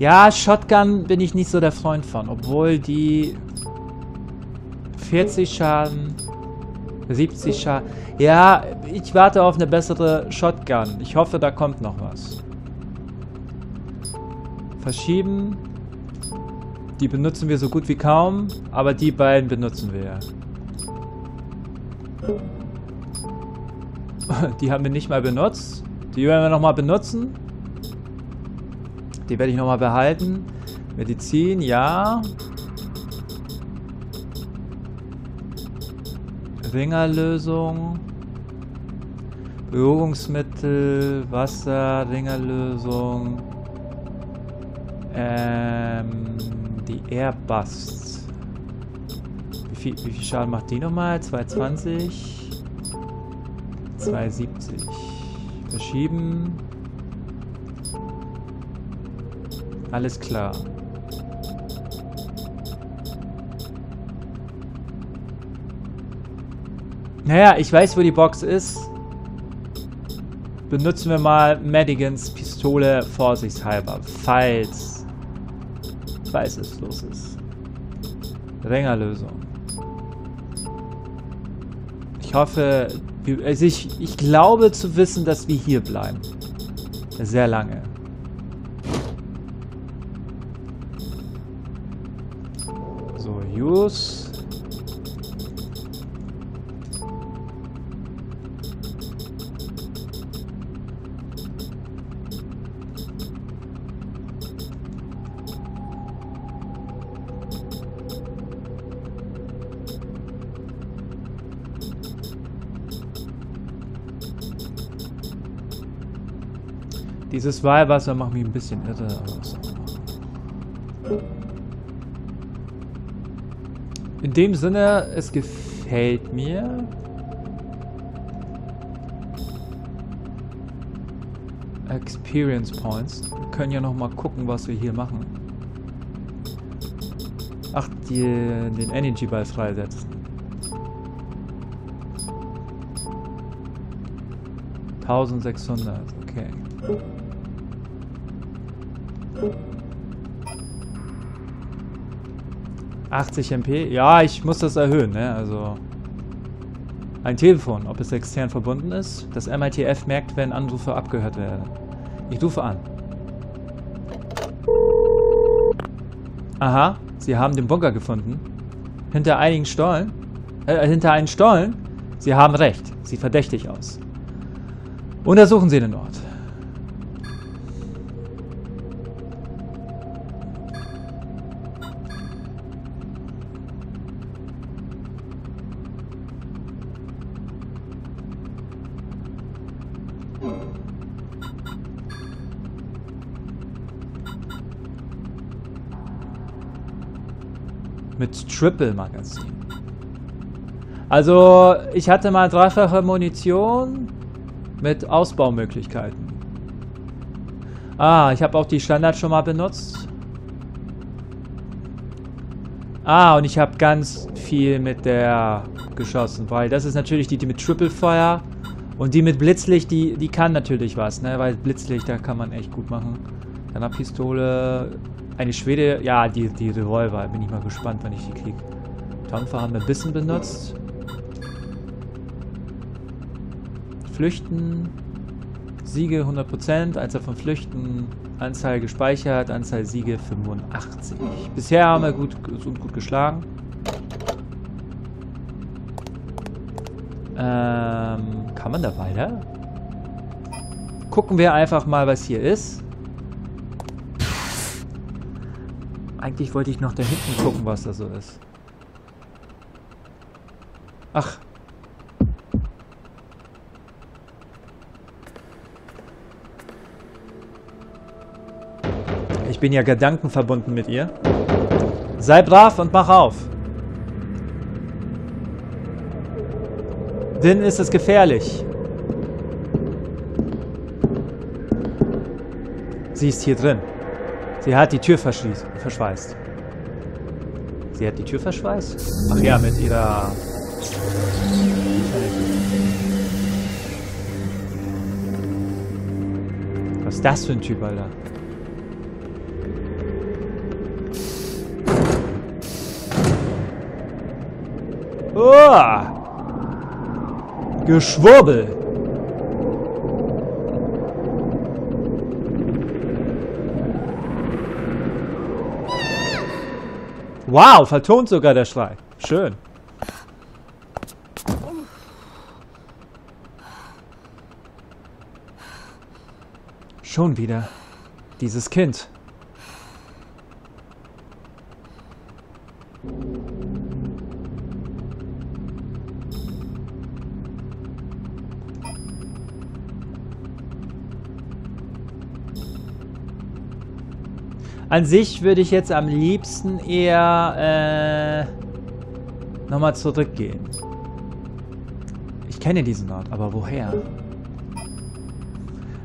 Ja, Shotgun bin ich nicht so der Freund von. Obwohl die 40 Schaden, 70 Schaden. Ja, ich warte auf eine bessere Shotgun. Ich hoffe, da kommt noch was. Verschieben. Die benutzen wir so gut wie kaum, aber die beiden benutzen wir. Die haben wir nicht mal benutzt. Die werden wir nochmal benutzen. Die werde ich nochmal behalten. Medizin, ja. Ringerlösung. Beruhigungsmittel, Wasser, Ringerlösung. Ähm, die Airbus. Wie viel, wie viel Schaden macht die nochmal? 220. 270. Verschieben. Alles klar. Naja, ich weiß, wo die Box ist. Benutzen wir mal Madigans Pistole vorsichtshalber, falls, falls es los ist. Rängerlösung. Ich hoffe, also ich, ich glaube zu wissen, dass wir hier bleiben. Sehr lange. Use. Dieses Weihwasser macht mich ein bisschen irre. In dem Sinne, es gefällt mir. Experience Points. Wir können ja noch mal gucken, was wir hier machen. Ach, die, den Energy Ball freisetzen. 1600, okay. 80 MP? Ja, ich muss das erhöhen, ne? Also. Ein Telefon, ob es extern verbunden ist. Das MITF merkt, wenn Anrufe abgehört werden. Ich rufe an. Aha, Sie haben den Bunker gefunden. Hinter einigen Stollen. Äh, hinter einen Stollen? Sie haben recht. Sieht verdächtig aus. Untersuchen Sie den Ort. Mit Triple Magazin. Also, ich hatte mal dreifache Munition mit Ausbaumöglichkeiten. Ah, ich habe auch die Standard schon mal benutzt. Ah, und ich habe ganz viel mit der geschossen, weil das ist natürlich die, die mit Triple Fire und die mit Blitzlicht, die, die kann natürlich was, ne? Weil Blitzlicht, da kann man echt gut machen. Dann eine Pistole, eine Schwede, ja, die, die Revolver, bin ich mal gespannt, wenn ich die kriege. Tonfa haben wir ein bisschen benutzt. Flüchten, Siege 100%, Anzahl von Flüchten, Anzahl gespeichert, Anzahl Siege 85. Bisher haben wir gut, gut, gut geschlagen. Ähm, kann man da weiter? Gucken wir einfach mal, was hier ist. Eigentlich wollte ich noch da hinten gucken, was da so ist. Ach. Ich bin ja gedankenverbunden mit ihr. Sei brav und mach auf. Denn ist es gefährlich. Sie ist hier drin. Sie hat die Tür verschweißt. Sie hat die Tür verschweißt? Ach ja, mit ihrer... Was ist das für ein Typ, Alter? Oh! Geschwurbel. Wow, vertont sogar der Schrei. Schön. Schon wieder. Dieses Kind. An sich würde ich jetzt am liebsten eher äh, nochmal zurückgehen. Ich kenne diesen Ort, aber woher?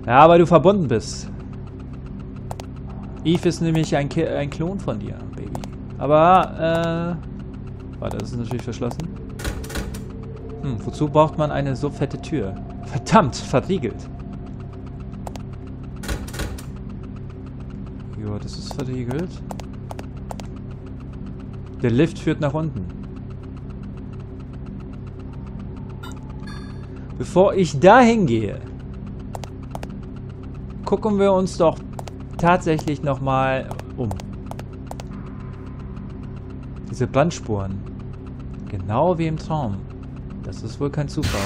Ja, weil du verbunden bist. Eve ist nämlich ein, Ki ein Klon von dir, Baby. Aber, äh... Warte, das ist natürlich verschlossen. Hm, wozu braucht man eine so fette Tür? Verdammt, verriegelt. Jo, das ist verriegelt. Der Lift führt nach unten. Bevor ich dahin gehe, gucken wir uns doch tatsächlich nochmal um. Diese Brandspuren. Genau wie im Traum. Das ist wohl kein Zufall.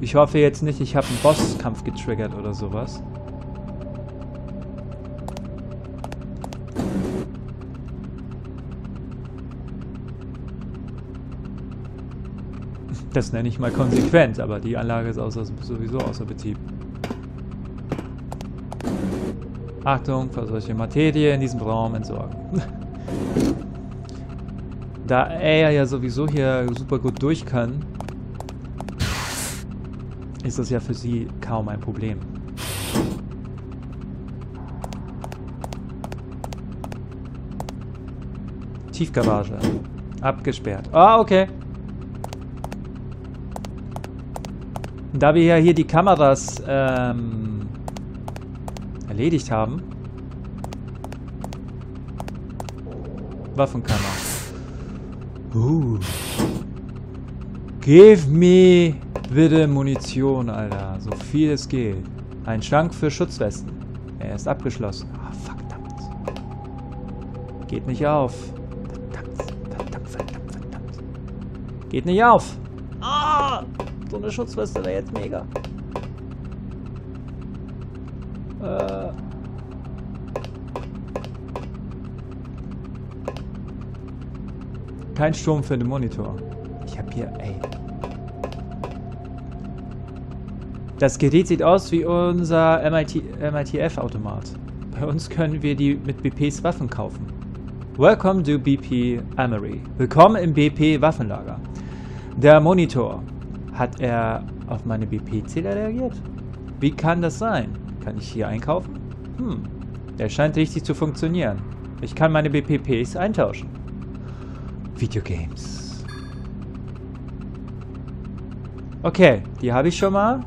Ich hoffe jetzt nicht, ich habe einen Bosskampf getriggert oder sowas. Das nenne ich mal konsequent, aber die Anlage ist außer, sowieso außer Betrieb. Achtung, für solche Materie in diesem Raum entsorgen. da er ja sowieso hier super gut durch kann, ist das ja für sie kaum ein Problem. Tiefgarage. Abgesperrt. Ah, okay. Da wir ja hier die Kameras ähm, erledigt haben. Waffenkammer. Uh. Give me bitte Munition, Alter. So viel es geht. Ein Schrank für Schutzwesten. Er ist abgeschlossen. Ah, verdammt. Geht nicht auf. Verdammt, verdammt, verdammt, verdammt. Geht nicht auf. So eine Schutzweste wäre jetzt mega. Äh. Kein Strom für den Monitor. Ich habe hier, ey. Das Gerät sieht aus wie unser MIT, MITF-Automat. Bei uns können wir die mit BPs Waffen kaufen. Welcome to BP Armory. Willkommen im BP Waffenlager. Der Monitor. Hat er auf meine BP-Zähler reagiert? Wie kann das sein? Kann ich hier einkaufen? Hm, der scheint richtig zu funktionieren. Ich kann meine BPPs eintauschen. Videogames. Okay, die habe ich schon mal.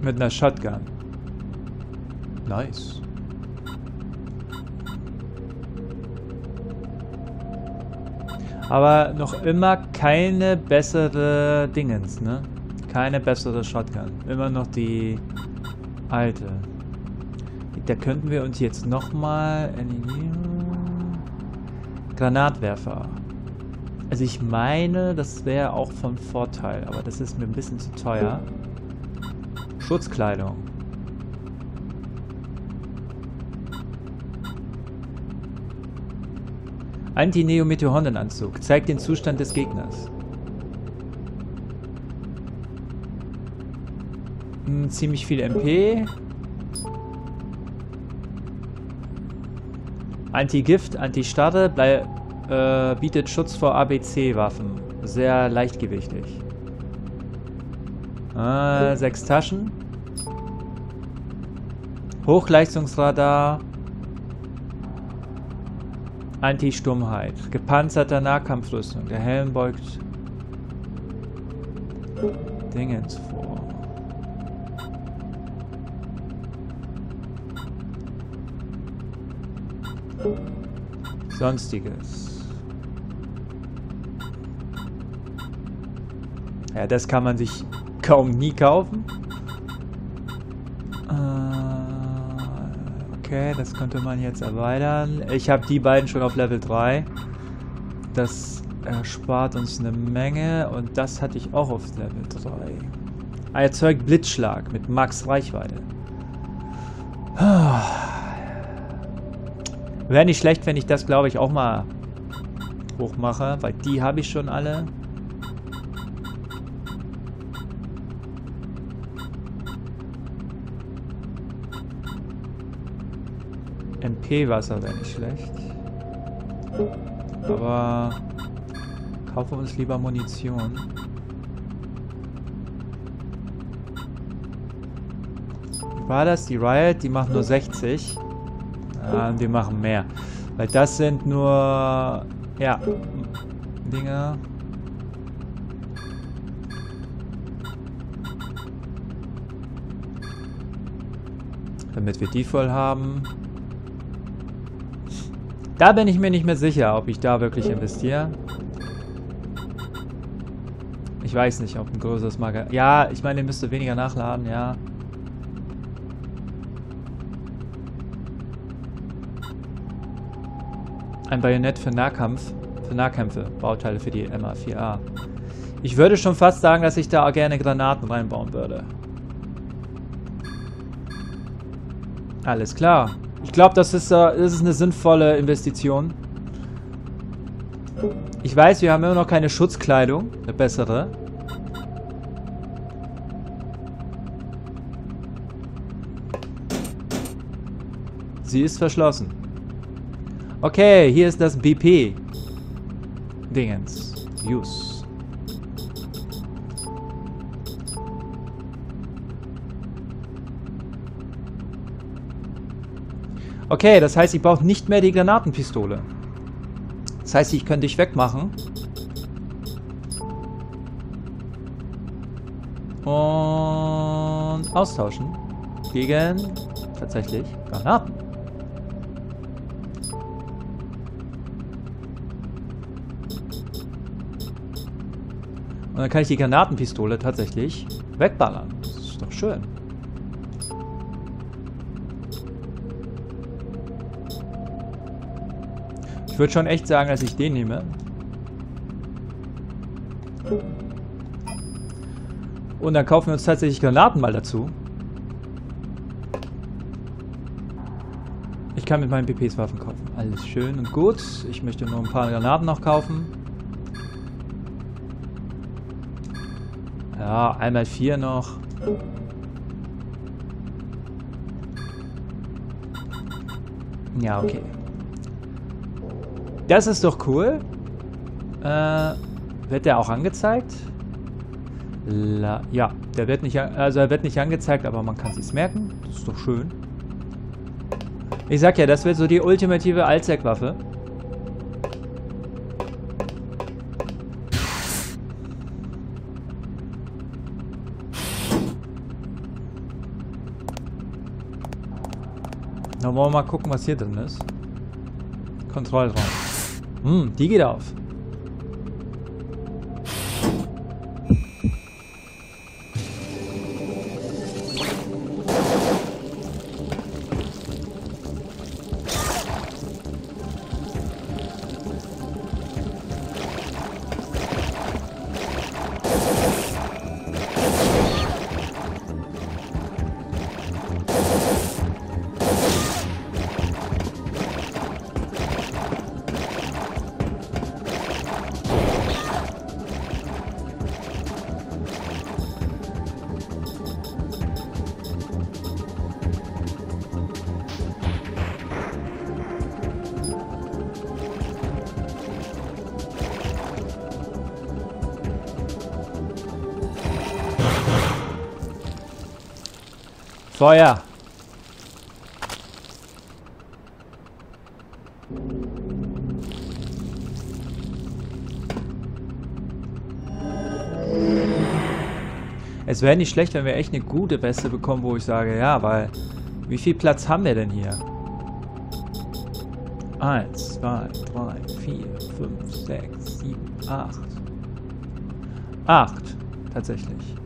Mit einer Shotgun. Nice. Aber noch immer keine bessere Dingens, ne? Keine bessere Shotgun. Immer noch die alte. Da könnten wir uns jetzt nochmal... Granatwerfer. Also ich meine, das wäre auch von Vorteil, aber das ist mir ein bisschen zu teuer. Schutzkleidung. Anti-Neo-Meteorhondenanzug. Zeigt den Zustand des Gegners. Hm, ziemlich viel MP. Anti-Gift, Anti-Starre, äh, bietet Schutz vor ABC-Waffen. Sehr leichtgewichtig. Äh, sechs Taschen. Hochleistungsradar. Anti-Stummheit. Gepanzerter Nahkampfrüstung. Der Helm beugt Dingens vor. Sonstiges. Ja, das kann man sich kaum nie kaufen. Das könnte man jetzt erweitern. Ich habe die beiden schon auf Level 3. Das erspart uns eine Menge. Und das hatte ich auch auf Level 3. Erzeugt Blitzschlag mit Max Reichweite. Wäre nicht schlecht, wenn ich das, glaube ich, auch mal hochmache, weil die habe ich schon alle. MP-Wasser wäre nicht schlecht. Aber kaufen wir uns lieber Munition. War das die Riot? Die machen nur 60. Ja, die machen mehr. Weil das sind nur... Ja. Dinge. Damit wir die voll haben. Da bin ich mir nicht mehr sicher, ob ich da wirklich investiere. Ich weiß nicht, ob ein größeres Magazin... Ja, ich meine, ihr müsst weniger nachladen, ja. Ein Bajonett für Nahkampf, für Nahkämpfe, Bauteile für die MA4A. Ich würde schon fast sagen, dass ich da gerne Granaten reinbauen würde. Alles klar. Ich glaube, das, ist, äh, das ist eine sinnvolle Investition. Ich weiß, wir haben immer noch keine Schutzkleidung. Eine bessere. Sie ist verschlossen. Okay, hier ist das BP. Dingens. Use. Okay, das heißt, ich brauche nicht mehr die Granatenpistole. Das heißt, ich könnte dich wegmachen. Und austauschen. Gegen tatsächlich Granaten. Und dann kann ich die Granatenpistole tatsächlich wegballern. Das ist doch schön. Ich würde schon echt sagen, dass ich den nehme. Und dann kaufen wir uns tatsächlich Granaten mal dazu. Ich kann mit meinen PPs Waffen kaufen. Alles schön und gut. Ich möchte nur ein paar Granaten noch kaufen. Ja, einmal vier noch. Ja, okay. Das ist doch cool. Äh, wird der auch angezeigt? La ja, der wird nicht, also er wird nicht angezeigt, aber man kann sich's merken. Das ist doch schön. Ich sag ja, das wird so die ultimative Allzweckwaffe. Dann wollen wir mal gucken, was hier drin ist. Kontrollraum. Hm, die geht auf. Feuer! Es wäre nicht schlecht, wenn wir echt eine gute Weste bekommen, wo ich sage, ja, weil wie viel Platz haben wir denn hier? Eins, zwei, drei, vier, fünf, sechs, sieben, acht. Acht, tatsächlich.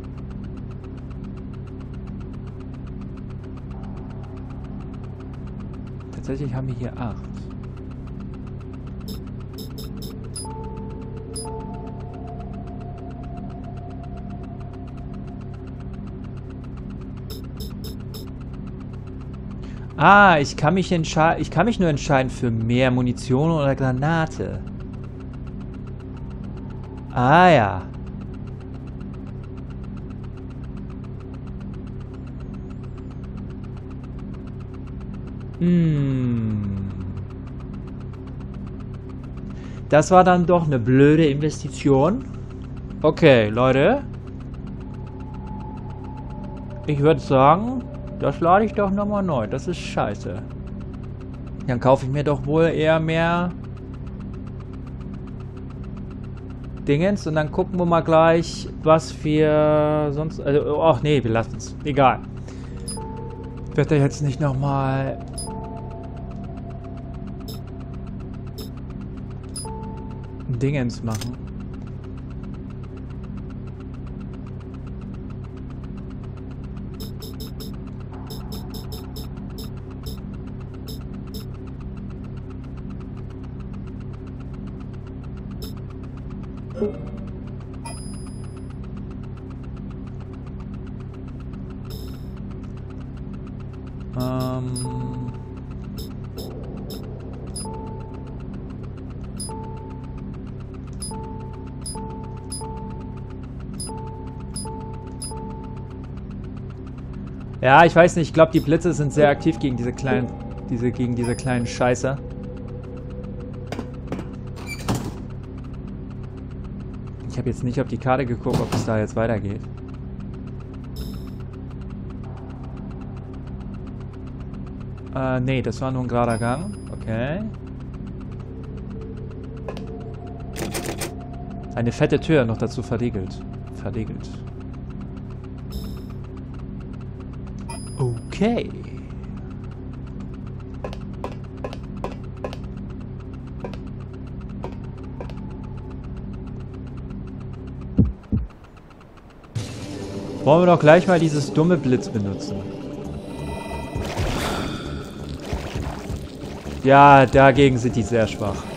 Tatsächlich haben wir hier acht. Ah, ich kann mich entscheiden. Ich kann mich nur entscheiden für mehr Munition oder Granate. Ah ja. Hm. Das war dann doch eine blöde Investition. Okay, Leute. Ich würde sagen, das lade ich doch nochmal neu. Das ist scheiße. Dann kaufe ich mir doch wohl eher mehr Dingens und dann gucken wir mal gleich, was wir sonst... Also, ach nee, wir lassen es. Egal. Ich werde jetzt nicht nochmal Dingens machen. Ja, ich weiß nicht. Ich glaube, die Blitze sind sehr aktiv gegen diese kleinen, diese, gegen diese kleinen Scheiße. Ich habe jetzt nicht auf die Karte geguckt, ob es da jetzt weitergeht. Äh, nee, das war nur ein gerader Gang. Okay. Eine fette Tür noch dazu verriegelt. Verriegelt. Okay. Wollen wir doch gleich mal dieses dumme Blitz benutzen. Ja, dagegen sind die sehr schwach.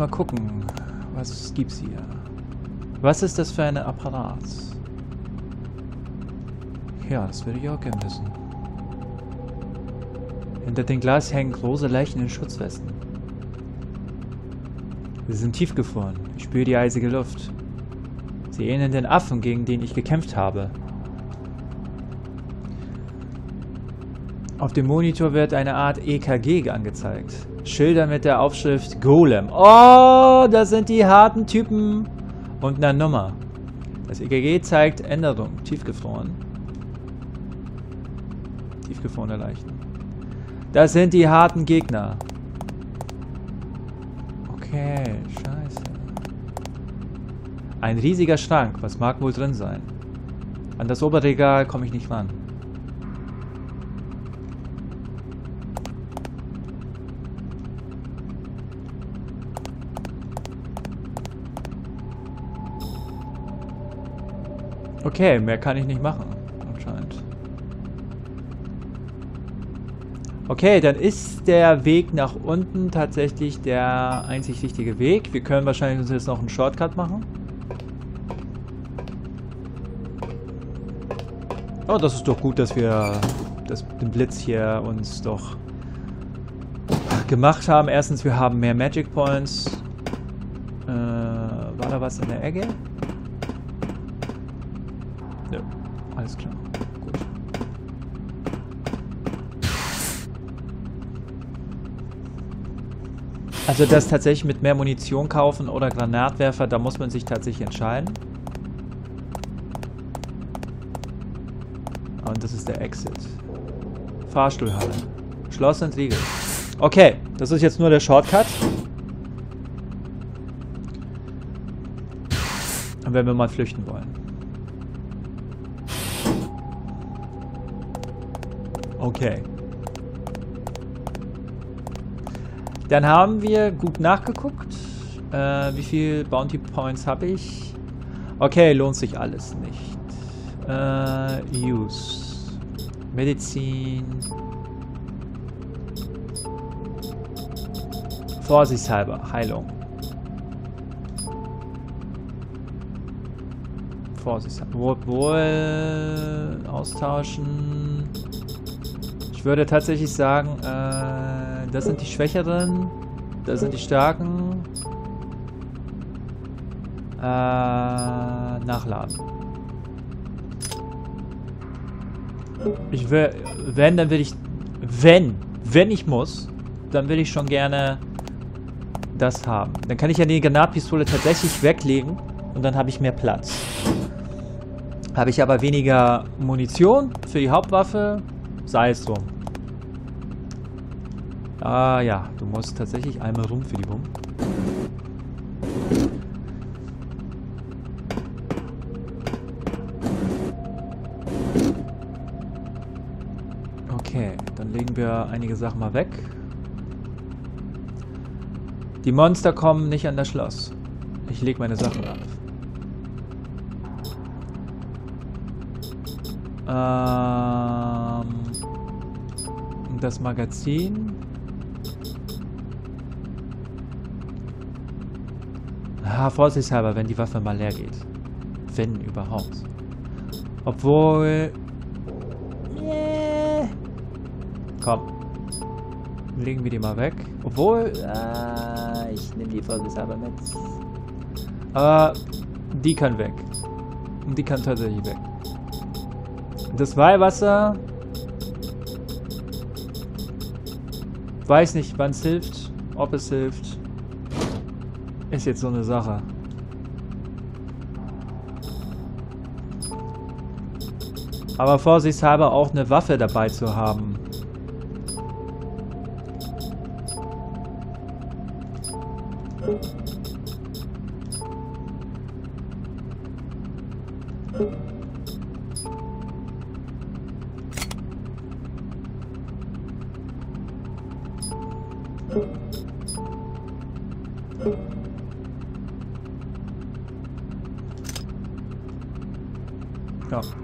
Erstmal gucken. Was gibt's hier? Was ist das für ein Apparat? Ja, das würde ich auch gerne wissen. Hinter dem Glas hängen große Leichen in Schutzwesten. Sie sind tiefgefroren. Ich spüre die eisige Luft. Sie ähneln den Affen, gegen den ich gekämpft habe. Auf dem Monitor wird eine Art EKG angezeigt. Schilder mit der Aufschrift Golem. Oh, das sind die harten Typen. Und eine Nummer. Das EKG zeigt Änderung. Tiefgefroren. Tiefgefrorene Leichen. Das sind die harten Gegner. Okay, scheiße. Ein riesiger Schrank. Was mag wohl drin sein? An das Oberregal komme ich nicht ran. Okay, mehr kann ich nicht machen, anscheinend. Okay, dann ist der Weg nach unten tatsächlich der einzig richtige Weg. Wir können wahrscheinlich uns jetzt noch einen Shortcut machen. Oh, das ist doch gut, dass wir das, den Blitz hier uns doch gemacht haben. Erstens, wir haben mehr Magic Points. Äh, war da was in der Ecke? Alles klar. Gut. Also das tatsächlich mit mehr Munition kaufen oder Granatwerfer, da muss man sich tatsächlich entscheiden. Und das ist der Exit. Fahrstuhlhalle. Schloss entriegelt. Okay, das ist jetzt nur der Shortcut. Und wenn wir mal flüchten wollen. Okay. Dann haben wir gut nachgeguckt. Äh, wie viel Bounty Points habe ich? Okay, lohnt sich alles nicht. Äh, Use. Medizin. Vorsichtshalber. Heilung. Vorsichtshalber. Wohl austauschen. Ich würde tatsächlich sagen, äh, das sind die Schwächeren, das sind die Starken. Äh, nachladen. Ich will, wenn, dann will ich, wenn, wenn ich muss, dann will ich schon gerne das haben. Dann kann ich ja die Granatpistole tatsächlich weglegen und dann habe ich mehr Platz. Habe ich aber weniger Munition für die Hauptwaffe, Sei es drum. Ah ja, du musst tatsächlich einmal rum für die Bumm. Okay, dann legen wir einige Sachen mal weg. Die Monster kommen nicht an das Schloss. Ich lege meine Sachen ab. Ähm das Magazin. Ah, vorsichtshalber, wenn die Waffe mal leer geht. Wenn überhaupt. Obwohl... Yeah. Komm. Legen wir die mal weg. Obwohl... Äh, ich nehme die vorsichtshalber mit. Aber die kann weg. Und die kann tatsächlich weg. Das Weihwasser Weiß nicht, wann es hilft, ob es hilft. Ist jetzt so eine Sache. Aber vorsichtshalber auch eine Waffe dabei zu haben.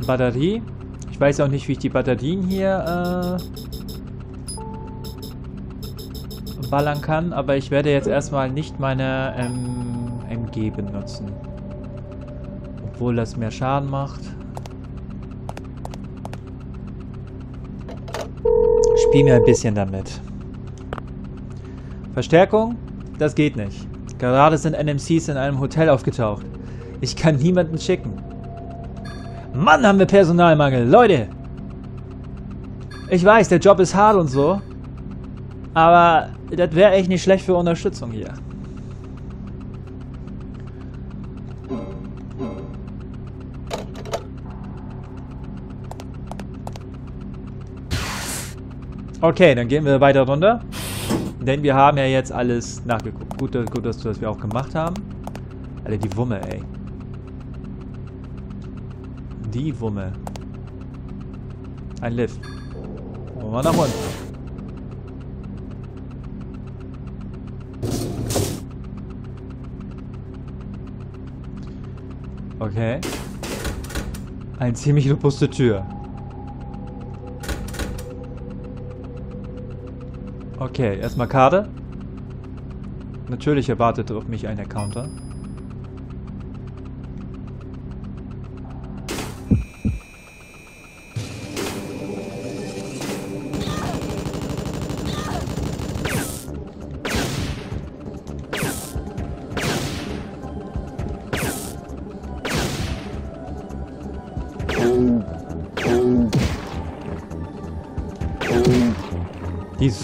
Batterie. Ich weiß auch nicht, wie ich die Batterien hier... Äh ballern kann, aber ich werde jetzt erstmal nicht meine ähm, MG benutzen. Obwohl das mehr Schaden macht. Spiel mir ein bisschen damit. Verstärkung? Das geht nicht. Gerade sind NMCs in einem Hotel aufgetaucht. Ich kann niemanden schicken. Mann, haben wir Personalmangel. Leute! Ich weiß, der Job ist hart und so. Aber das wäre echt nicht schlecht für Unterstützung hier. Okay, dann gehen wir weiter runter. Denn wir haben ja jetzt alles nachgeguckt. Gut, gut dass wir auch gemacht haben. Alter, die Wumme, ey. Die Wumme. Ein Lift. Wollen wir nach unten. Okay. Eine ziemlich robuste Tür. Okay, erstmal Karte. Natürlich erwartet auf mich ein Encounter.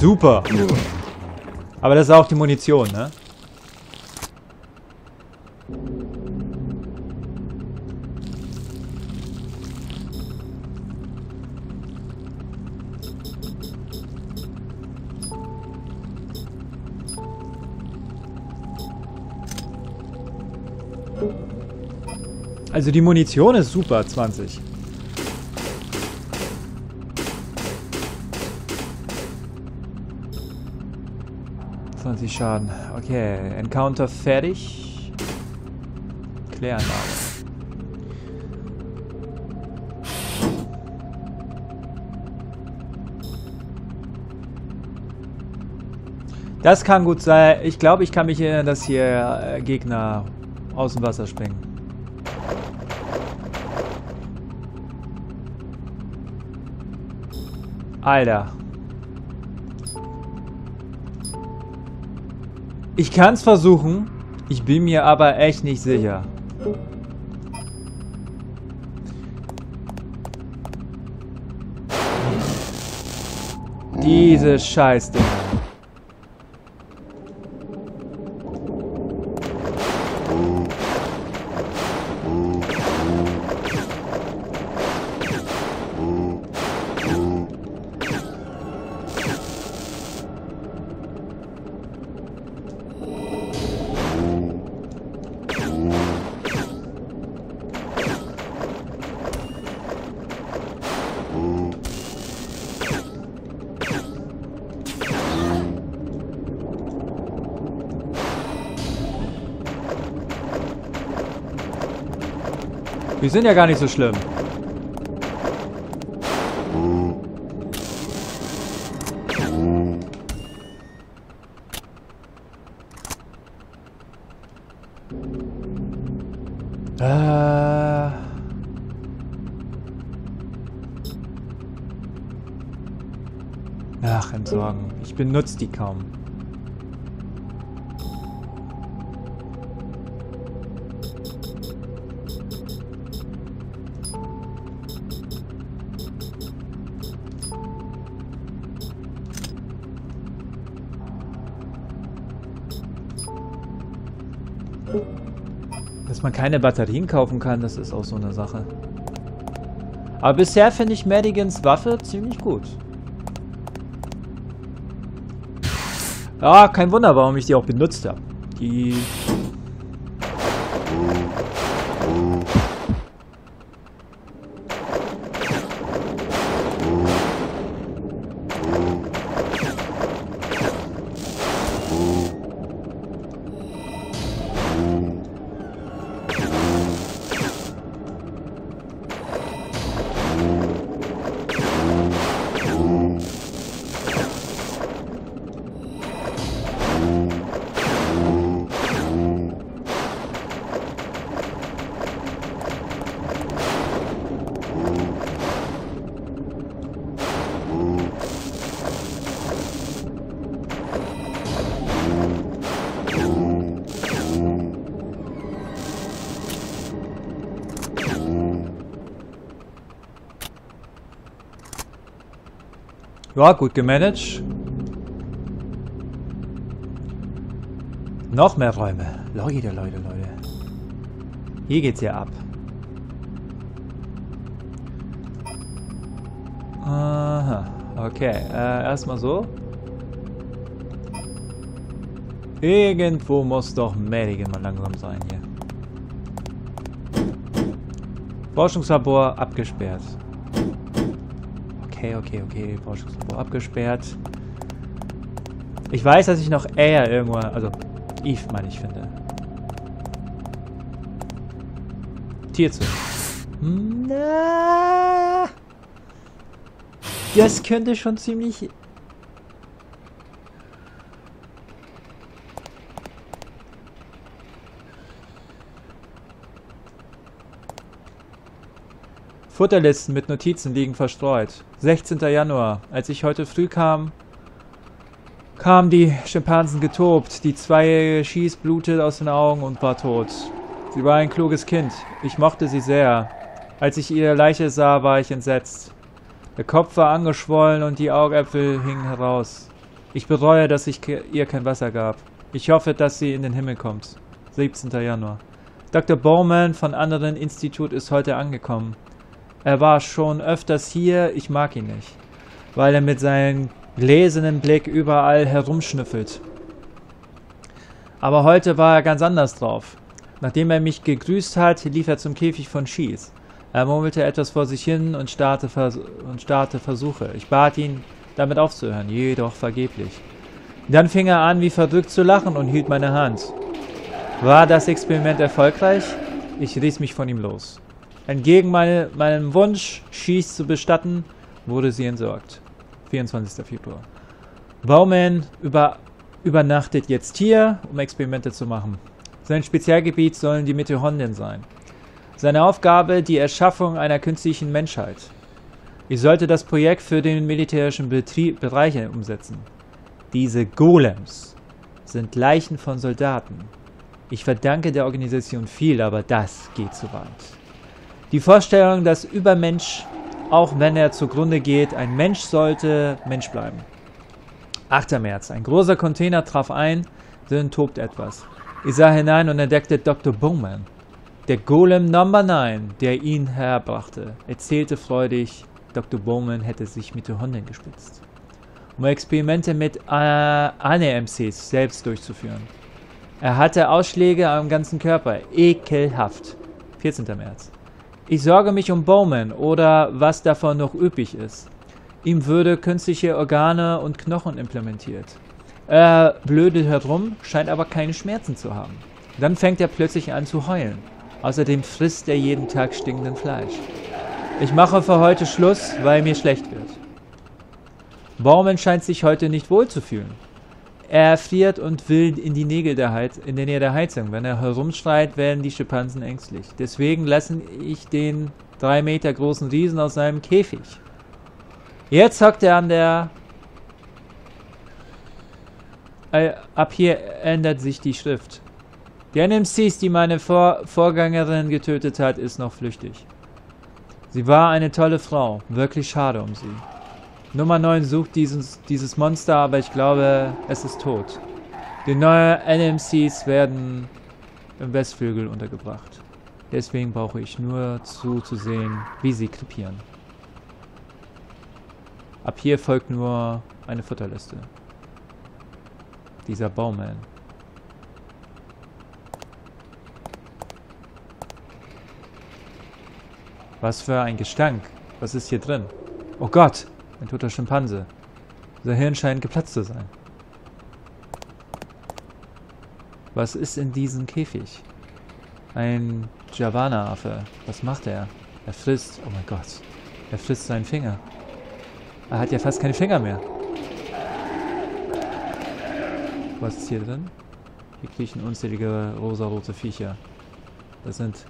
Super. Aber das ist auch die Munition, ne? Also die Munition ist super, 20. 20 Schaden. Okay, Encounter fertig. Kläranlage. Das kann gut sein. Ich glaube, ich kann mich erinnern, dass hier äh, Gegner aus dem Wasser springen. Alter. Ich kann es versuchen. Ich bin mir aber echt nicht sicher. Diese Scheißdinger. Die sind ja gar nicht so schlimm. Äh. Ach, entsorgen. Ich benutze die kaum. Man keine Batterien kaufen kann, das ist auch so eine Sache. Aber bisher finde ich Madigans Waffe ziemlich gut. Ja, kein Wunder, warum ich die auch benutzt habe. Die Ja, gut gemanagt. Noch mehr Räume. Leute, Leute, Leute. Hier geht's ja ab. Aha. Okay. Äh, erstmal so. Irgendwo muss doch Medigan mal langsam sein hier. Forschungslabor abgesperrt. Okay, okay, okay. Forschungslabor abgesperrt. Ich weiß, dass ich noch eher irgendwo, also Eve meine ich finde. Tierzoo. Na, das könnte schon ziemlich Futterlisten mit Notizen liegen verstreut. 16. Januar. Als ich heute früh kam, kamen die Schimpansen getobt. Die zwei schieß blutet aus den Augen und war tot. Sie war ein kluges Kind. Ich mochte sie sehr. Als ich ihre Leiche sah, war ich entsetzt. Der Kopf war angeschwollen und die Augäpfel hingen heraus. Ich bereue, dass ich ihr kein Wasser gab. Ich hoffe, dass sie in den Himmel kommt. 17. Januar. Dr. Bowman von anderen Institut ist heute angekommen. Er war schon öfters hier, ich mag ihn nicht, weil er mit seinem gläsernen Blick überall herumschnüffelt. Aber heute war er ganz anders drauf. Nachdem er mich gegrüßt hat, lief er zum Käfig von Schieß. Er murmelte etwas vor sich hin und starrte, Vers und starrte Versuche. Ich bat ihn, damit aufzuhören, jedoch vergeblich. Dann fing er an, wie verrückt zu lachen und hielt meine Hand. War das Experiment erfolgreich? Ich riss mich von ihm los. Entgegen meine, meinem Wunsch, Schieß zu bestatten, wurde sie entsorgt. 24. Februar. Bowman über, übernachtet jetzt hier, um Experimente zu machen. Sein Spezialgebiet sollen die Mitochondrien sein. Seine Aufgabe die Erschaffung einer künstlichen Menschheit. Ich sollte das Projekt für den militärischen Betrieb, Bereich umsetzen. Diese Golems sind Leichen von Soldaten. Ich verdanke der Organisation viel, aber das geht zu weit. Die Vorstellung, dass Übermensch, auch wenn er zugrunde geht, ein Mensch sollte Mensch bleiben. 8. März. Ein großer Container traf ein, drin tobt etwas. Ich sah hinein und entdeckte Dr. Bowman. Der Golem Number 9, der ihn herbrachte, erzählte freudig, Dr. Bowman hätte sich mit den Hunden gespitzt, um Experimente mit äh, ANMCs selbst durchzuführen. Er hatte Ausschläge am ganzen Körper. Ekelhaft. 14. März. Ich sorge mich um Bowman oder was davon noch übrig ist. Ihm würde künstliche Organe und Knochen implementiert. Er blödet herum, scheint aber keine Schmerzen zu haben. Dann fängt er plötzlich an zu heulen. Außerdem frisst er jeden Tag stinkenden Fleisch. Ich mache für heute Schluss, weil mir schlecht wird. Bowman scheint sich heute nicht wohl zu fühlen. Er friert und will in die Nägel der Heiz in der Nähe der Heizung. Wenn er herumschreit, werden die Schimpansen ängstlich. Deswegen lasse ich den drei Meter großen Riesen aus seinem Käfig. Jetzt hockt er an der... Äh, ab hier ändert sich die Schrift. Die NMCs, die meine Vor Vorgängerin getötet hat, ist noch flüchtig. Sie war eine tolle Frau. Wirklich schade um sie. Nummer 9 sucht dieses, dieses Monster, aber ich glaube, es ist tot. Die neuen NMCs werden im Westflügel untergebracht. Deswegen brauche ich nur zuzusehen, wie sie krepieren. Ab hier folgt nur eine Futterliste. Dieser Baumann. Was für ein Gestank. Was ist hier drin? Oh Gott! Ein toter Schimpanse. Sein Hirn scheint geplatzt zu sein. Was ist in diesem Käfig? Ein Javana-Affe. Was macht er? Er frisst. Oh mein Gott. Er frisst seinen Finger. Er hat ja fast keine Finger mehr. Was ist hier drin? Hier kriechen unzählige rosarote Viecher. Das sind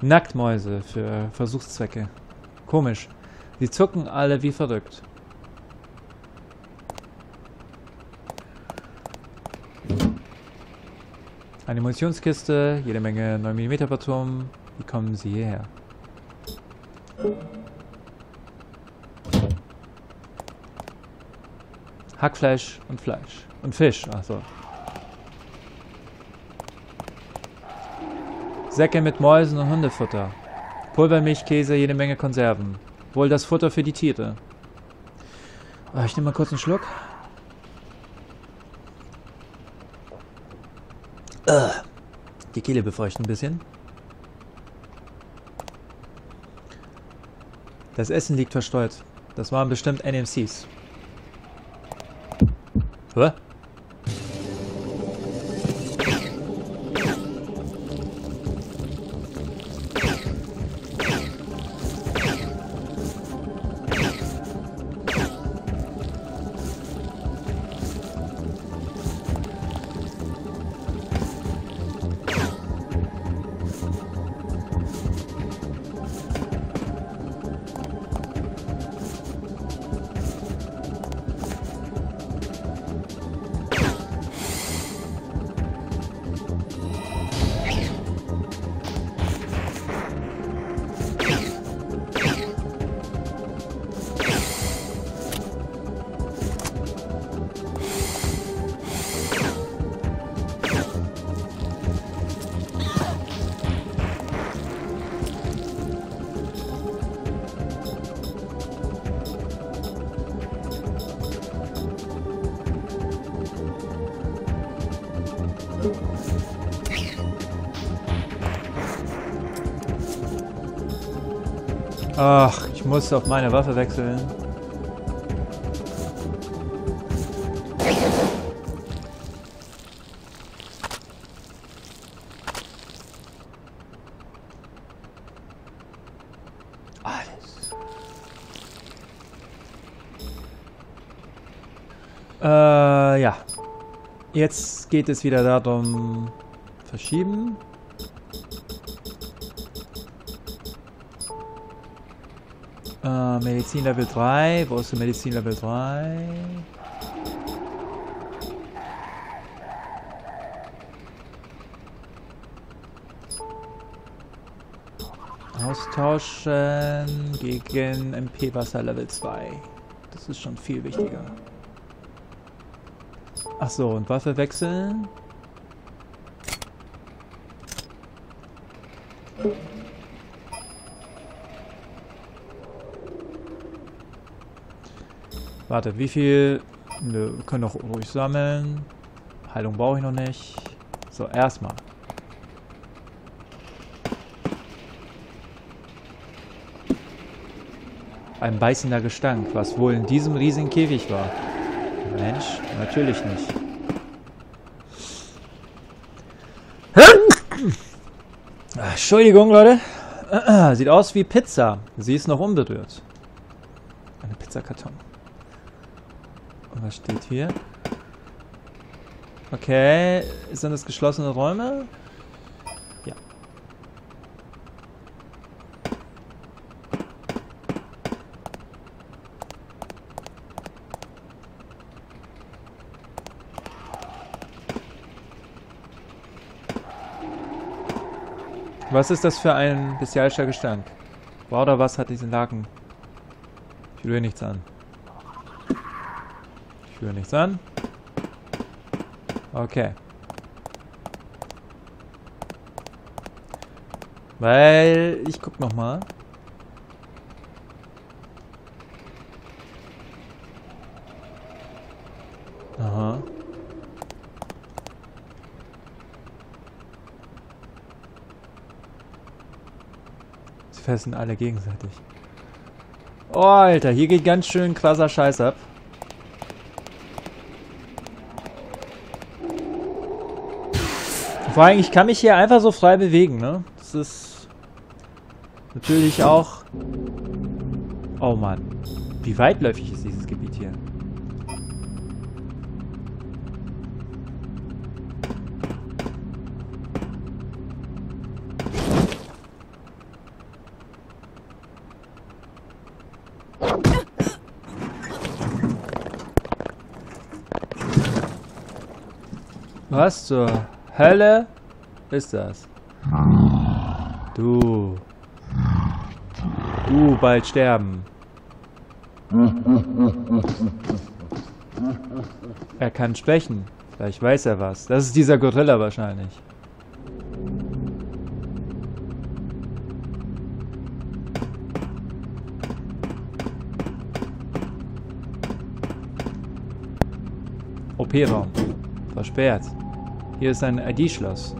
Nacktmäuse für Versuchszwecke. Komisch. Sie zucken alle wie verrückt. Eine Munitionskiste, jede Menge 9mm Patronen. Wie kommen sie hierher? Hackfleisch und Fleisch. Und Fisch, achso. Säcke mit Mäusen und Hundefutter. Pulvermilch, Käse, jede Menge Konserven. Wohl das Futter für die Tiere. Oh, ich nehme mal kurz einen Schluck. Uh, die Kehle befeuchten ein bisschen. Das Essen liegt verstreut. Das waren bestimmt NMCs. Hä? Ach, ich muss auf meine Waffe wechseln. Alles. Äh, ja. Jetzt geht es wieder darum, verschieben. Medizin Level 3. Wo ist die Medizin Level 3? Austauschen gegen MP-Wasser Level 2. Das ist schon viel wichtiger. Achso, und Waffe wechseln. Warte, wie viel... Nö, wir können doch ruhig sammeln. Heilung brauche ich noch nicht. So, erstmal. Ein beißender Gestank, was wohl in diesem riesigen Käfig war. Mensch, natürlich nicht. Entschuldigung, Leute. Sieht aus wie Pizza. Sie ist noch unberührt. Eine Pizzakarton. Was steht hier? Okay, sind das geschlossene Räume? Ja. Was ist das für ein bestialischer Gestank? Wow, oder was hat diesen Laken? Ich rühre nichts an. Rühre nichts an. Okay. Weil, ich guck noch mal. Aha. Sie fressen alle gegenseitig. Oh, Alter, hier geht ganz schön krasser Scheiß ab. Vor allem, ich kann mich hier einfach so frei bewegen, ne? Das ist natürlich auch... Oh Mann. Wie weitläufig ist dieses Gebiet hier? Was zur Hölle ist das? Du. Du bald sterben. Er kann sprechen. Vielleicht weiß er was. Das ist dieser Gorilla wahrscheinlich. OP-Raum. Versperrt. Hier ist ein ID-Schloss.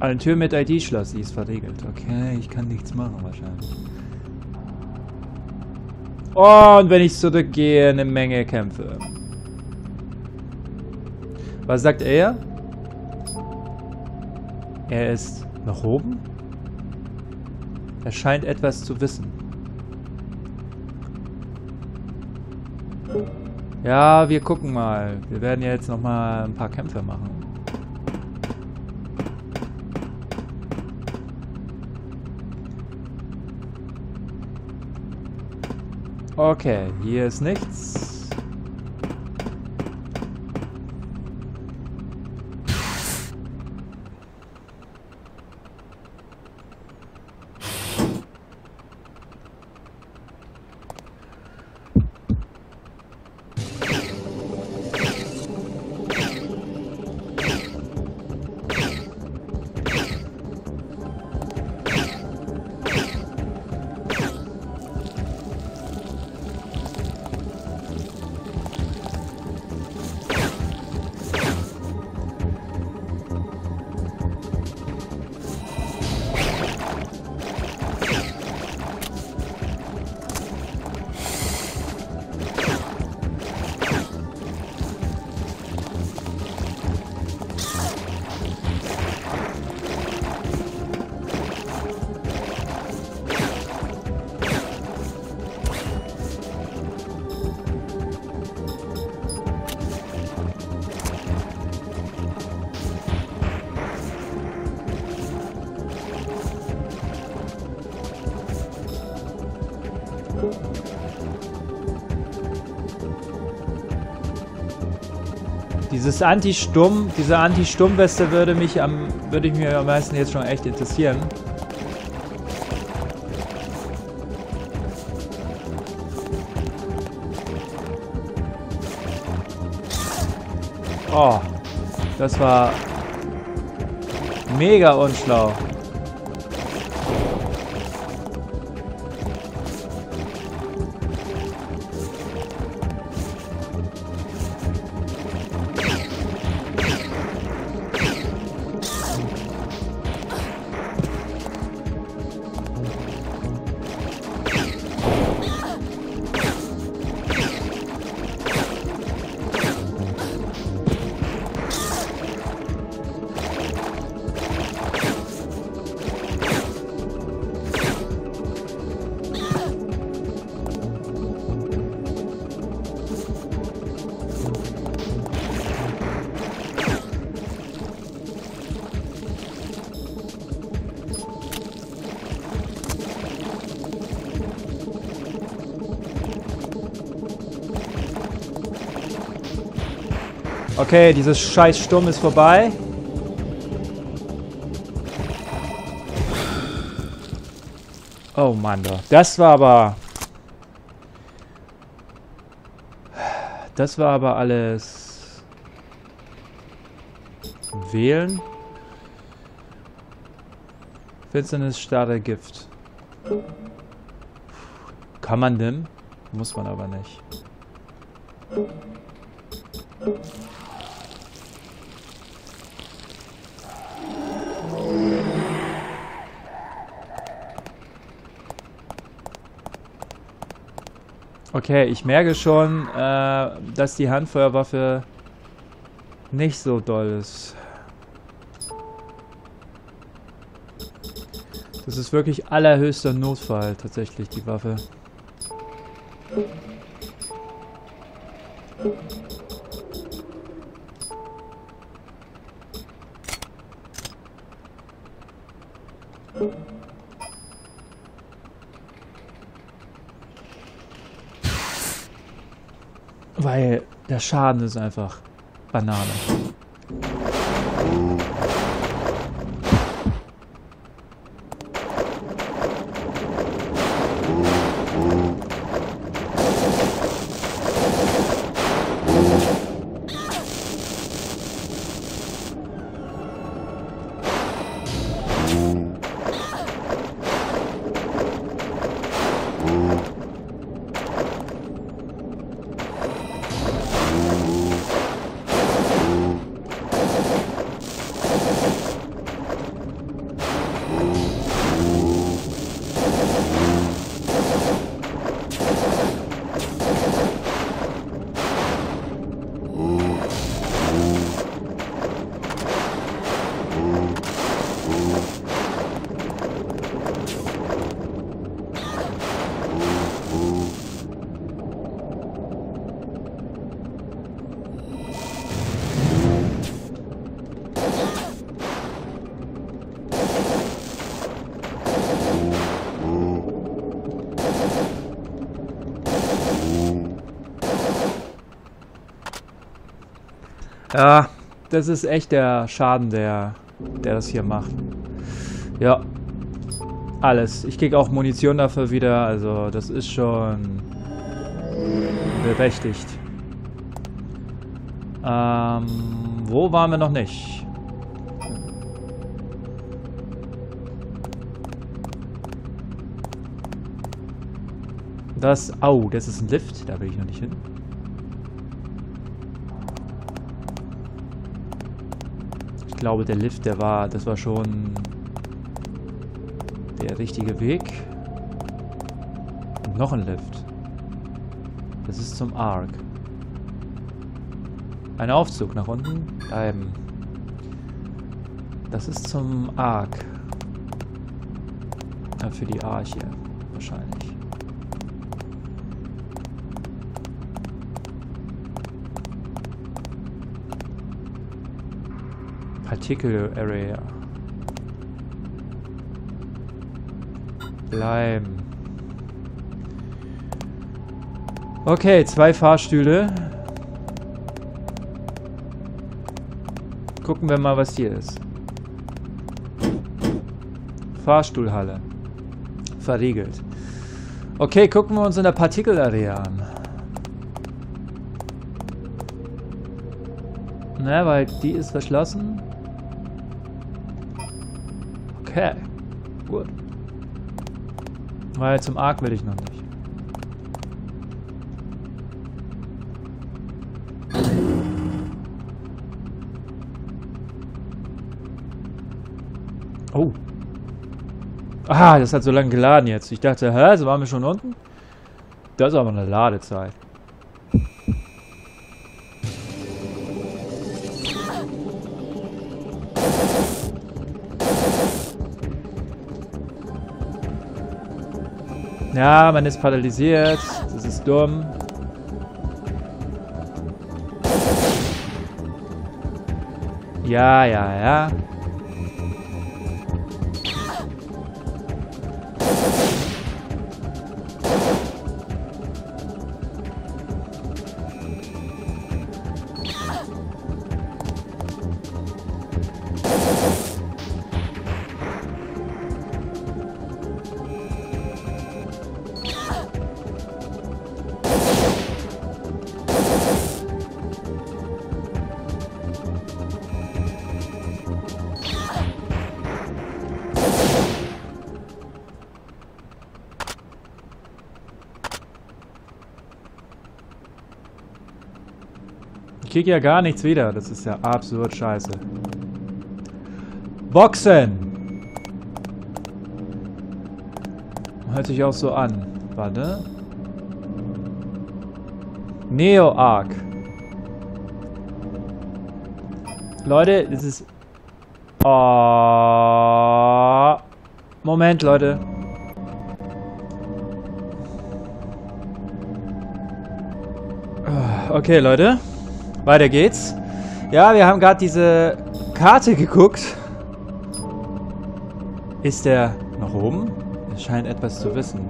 Eine Tür mit ID-Schloss, die ist verriegelt. Okay, ich kann nichts machen wahrscheinlich. Und wenn ich zurückgehe, eine Menge Kämpfe. Was sagt er? Er ist nach oben? Er scheint etwas zu wissen. Ja, wir gucken mal. Wir werden jetzt noch mal ein paar Kämpfe machen. Okay, hier ist nichts. Dieses Anti-Stumm, diese Anti-Stumm-Weste würde mich am, würde ich mir am meisten jetzt schon echt interessieren. Oh, das war mega unschlau. Okay, dieses scheiß Sturm ist vorbei. Oh Mann, das war aber... Das war aber alles... Wählen? Finsternis, starre Gift. Kann man denn? Muss man aber nicht. Okay, ich merke schon, äh, dass die Handfeuerwaffe nicht so doll ist. Das ist wirklich allerhöchster Notfall, tatsächlich, die Waffe. Schaden ist einfach Banane. Ja, das ist echt der Schaden, der, der das hier macht. Ja. Alles. Ich krieg auch Munition dafür wieder, also das ist schon berechtigt. Ähm, wo waren wir noch nicht? Das, au, oh, das ist ein Lift, da will ich noch glaube, der Lift, der war, das war schon der richtige Weg. Und noch ein Lift. Das ist zum Ark. Ein Aufzug nach unten. Bleiben. Das ist zum Ark. Ja, für die Arche. Particle Area. Bleiben. Okay, zwei Fahrstühle. Gucken wir mal, was hier ist. Fahrstuhlhalle. Verriegelt. Okay, gucken wir uns in der Particle Area an. Na, weil die ist verschlossen. Okay. Gut. Weil zum Arc will ich noch nicht. Oh. Ah, das hat so lange geladen jetzt. Ich dachte, hä, so waren wir schon unten? Das ist aber eine Ladezeit. Ja, man ist paralysiert. Das ist dumm. Ja, ja, ja. Kriege ja gar nichts wieder. Das ist ja absurd scheiße. Boxen! Hört sich auch so an. Warte. Neo Arc. Leute, das ist... Oh. Moment, Leute. Okay, Leute. Weiter geht's. Ja, wir haben gerade diese Karte geguckt. Ist der nach oben? Er scheint etwas zu wissen.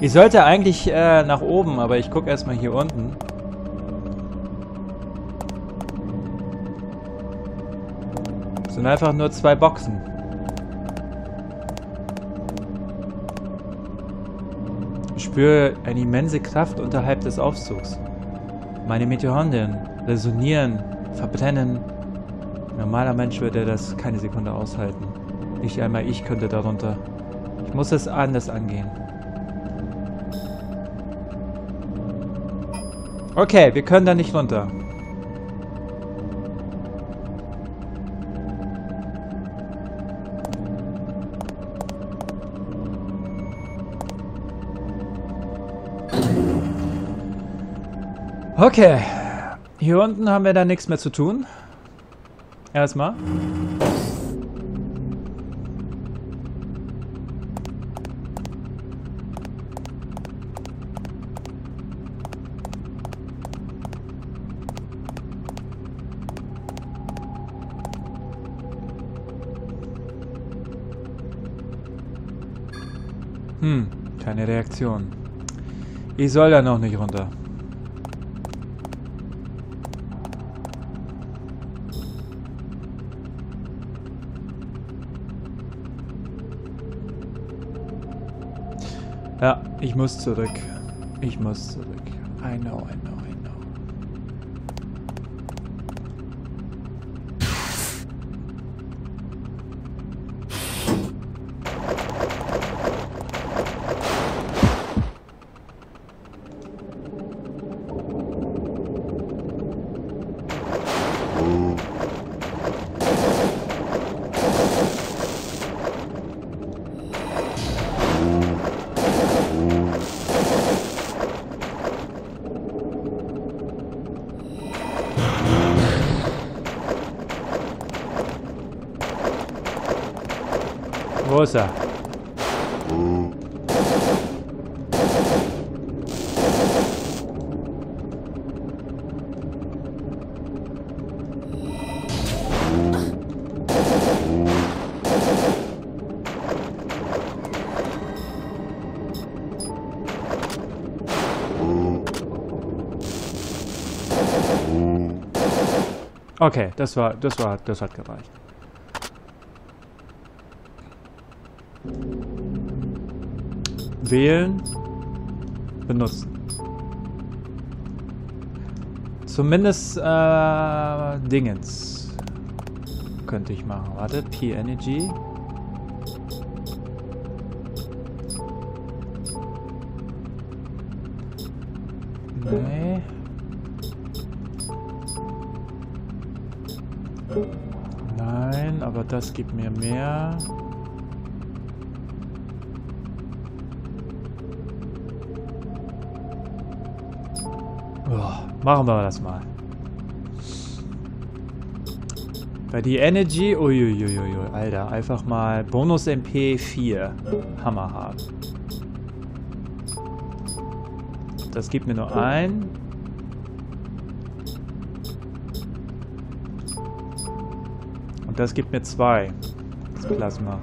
Ich sollte eigentlich äh, nach oben, aber ich gucke erstmal hier unten. Das sind einfach nur zwei Boxen. Ich spüre eine immense Kraft unterhalb des Aufzugs. Meine Mitochondrien resonieren, verbrennen. Ein normaler Mensch würde das keine Sekunde aushalten. Nicht einmal ich könnte darunter. Ich muss es anders angehen. Okay, wir können da nicht runter. Okay. Hier unten haben wir da nichts mehr zu tun. Erstmal. Hm, keine Reaktion. Ich soll da noch nicht runter. Ich muss zurück. Ich muss zurück. I know, I know. Wo ist er? Okay, das war, das war, das hat gereicht. Wählen. Benutzen. Zumindest äh, Dingens. Könnte ich machen. Warte, P-Energy. Nee. Nein, aber das gibt mir mehr. Machen wir das mal. Bei die Energy, uiuiuiui, Alter, einfach mal Bonus MP 4. Hammerhart. Das gibt mir nur ein. Und das gibt mir zwei. Das Plasma.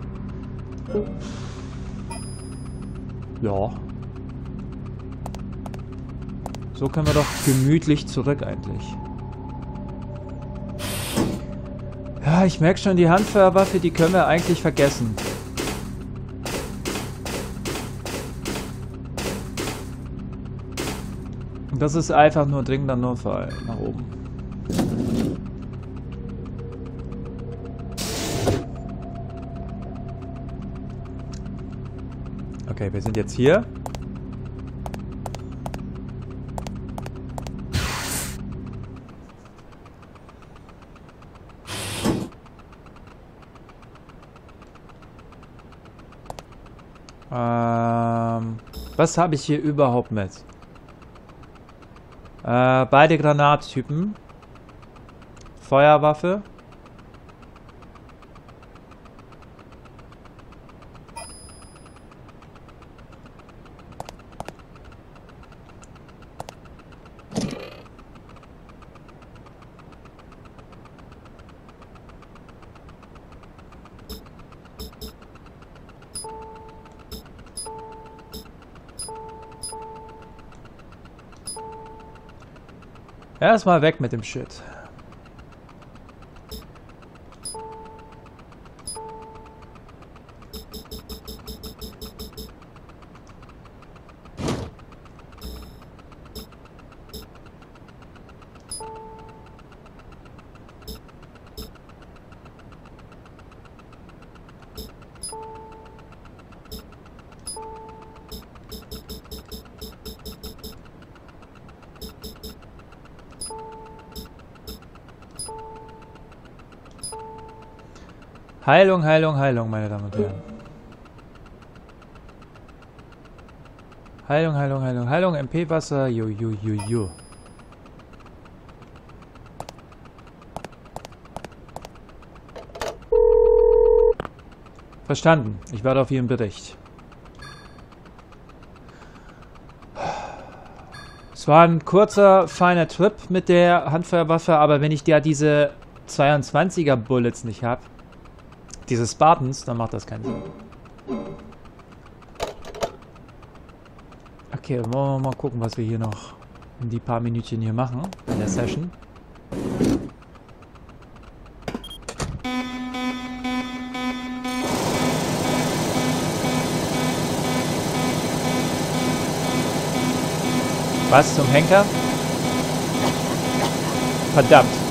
Ja. So können wir doch gemütlich zurück eigentlich. Ja, ich merke schon, die Handfeuerwaffe, die können wir eigentlich vergessen. Das ist einfach nur dringender Notfall nach oben. Okay, wir sind jetzt hier. Was habe ich hier überhaupt mit? Äh, beide Granattypen. Feuerwaffe. Erstmal weg mit dem Shit. Heilung, Heilung, Heilung, meine Damen und Herren. Heilung, Heilung, Heilung, Heilung, MP-Wasser, ju, ju, ju, ju. Verstanden. Ich warte auf Ihren Bericht. Es war ein kurzer, feiner Trip mit der Handfeuerwaffe, aber wenn ich da diese 22er Bullets nicht habe, diese Spartans, dann macht das keinen Sinn. Okay, wollen wir mal gucken, was wir hier noch in die paar Minütchen hier machen in der Session. Was zum Henker? Verdammt.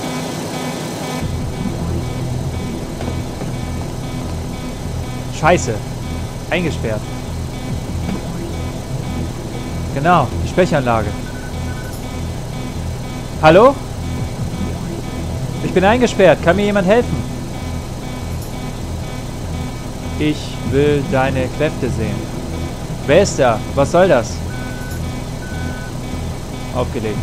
Scheiße. Eingesperrt. Genau, die Sprechanlage. Hallo? Ich bin eingesperrt. Kann mir jemand helfen? Ich will deine Kräfte sehen. Wer ist da? Was soll das? Aufgelegt.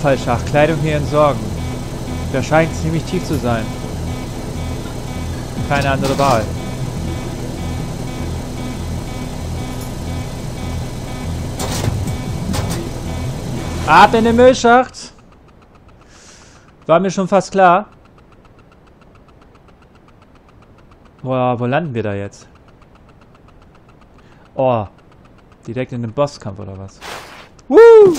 Abfallschacht, Kleidung hier entsorgen. Der scheint ziemlich tief zu sein. Keine andere Wahl. Ab in den Müllschacht! War mir schon fast klar. Boah, wo landen wir da jetzt? Oh, direkt in den Bosskampf oder was? Woo!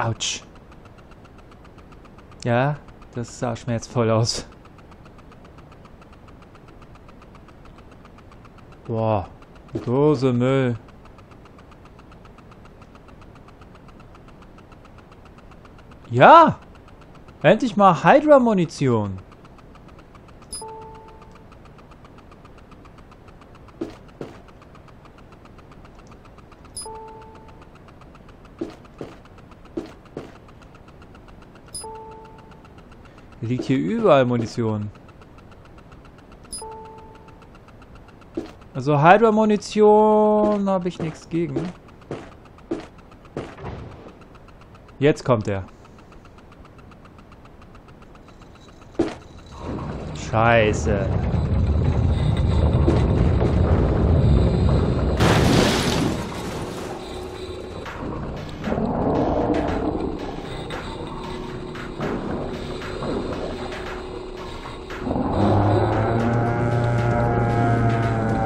Autsch. Ja, das sah schmerzvoll aus. Boah, Dose Müll. Ja! Endlich mal Hydra-Munition. Liegt hier überall Munition. Also Hydra-Munition habe ich nichts gegen. Jetzt kommt er. Scheiße.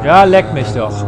Ja, leck mich doch.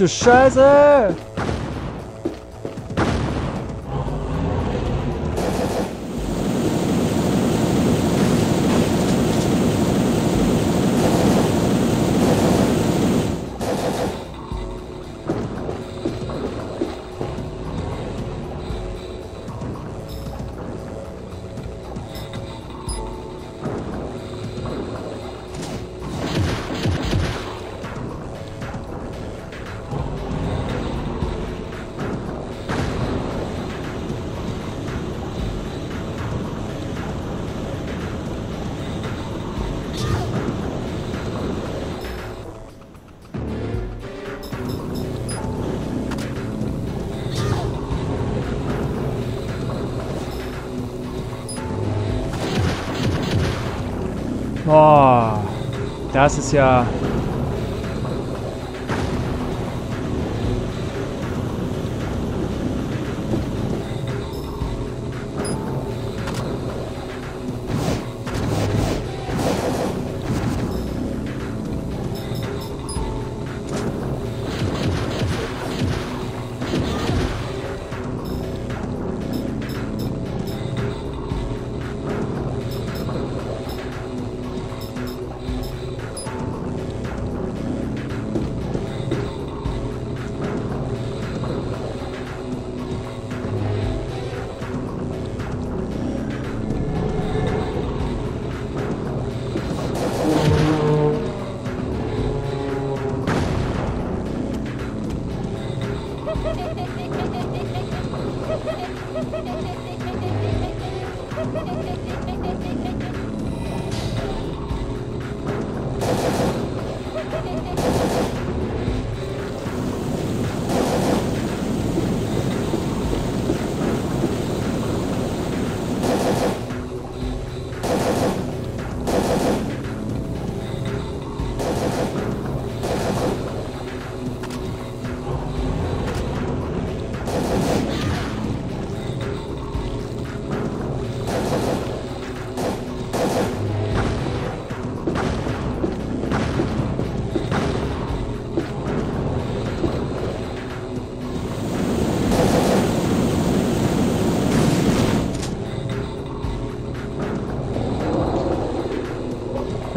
Du Scheiße! Das ist ja...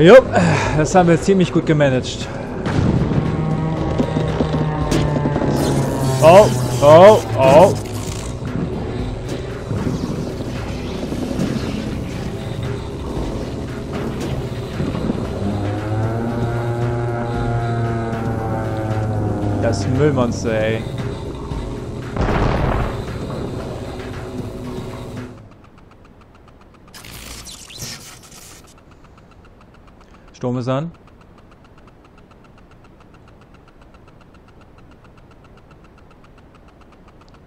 Jupp, das haben wir ziemlich gut gemanagt. Oh, oh, oh. An.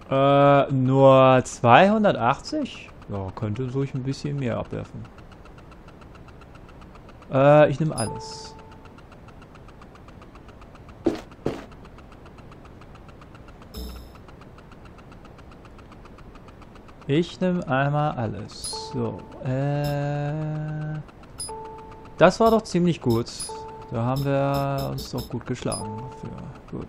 Äh, nur 280? Ja, könnte ruhig ein bisschen mehr abwerfen. Äh, ich nehme alles. Ich nehme einmal alles. So, äh... Das war doch ziemlich gut. Da haben wir uns doch gut geschlagen. Für. Gut.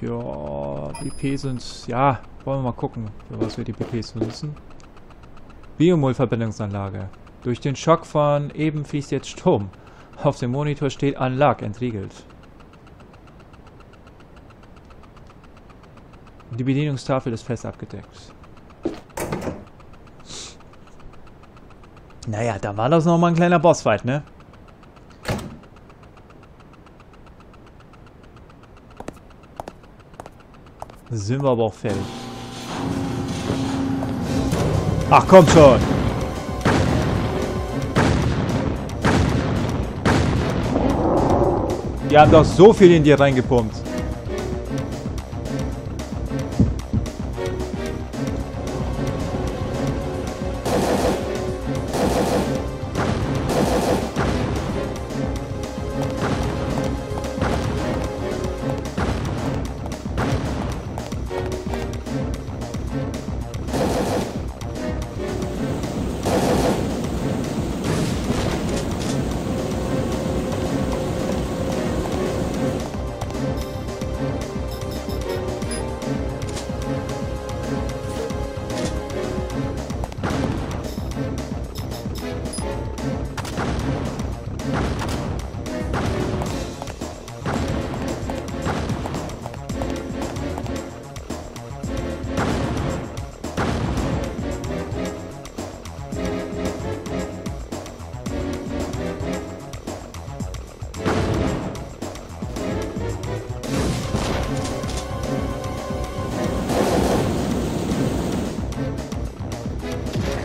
Ja, BP sind... Ja, wollen wir mal gucken, für was wir die BPs nutzen. Biomol-Verbindungsanlage. Durch den Schock von eben fließt jetzt Strom. Auf dem Monitor steht Unlock entriegelt. Die Bedienungstafel ist fest abgedeckt. Naja, da war das nochmal ein kleiner Bossfight, ne? Sind wir aber auch fertig. Ach, komm schon! Die haben doch so viel in dir reingepumpt.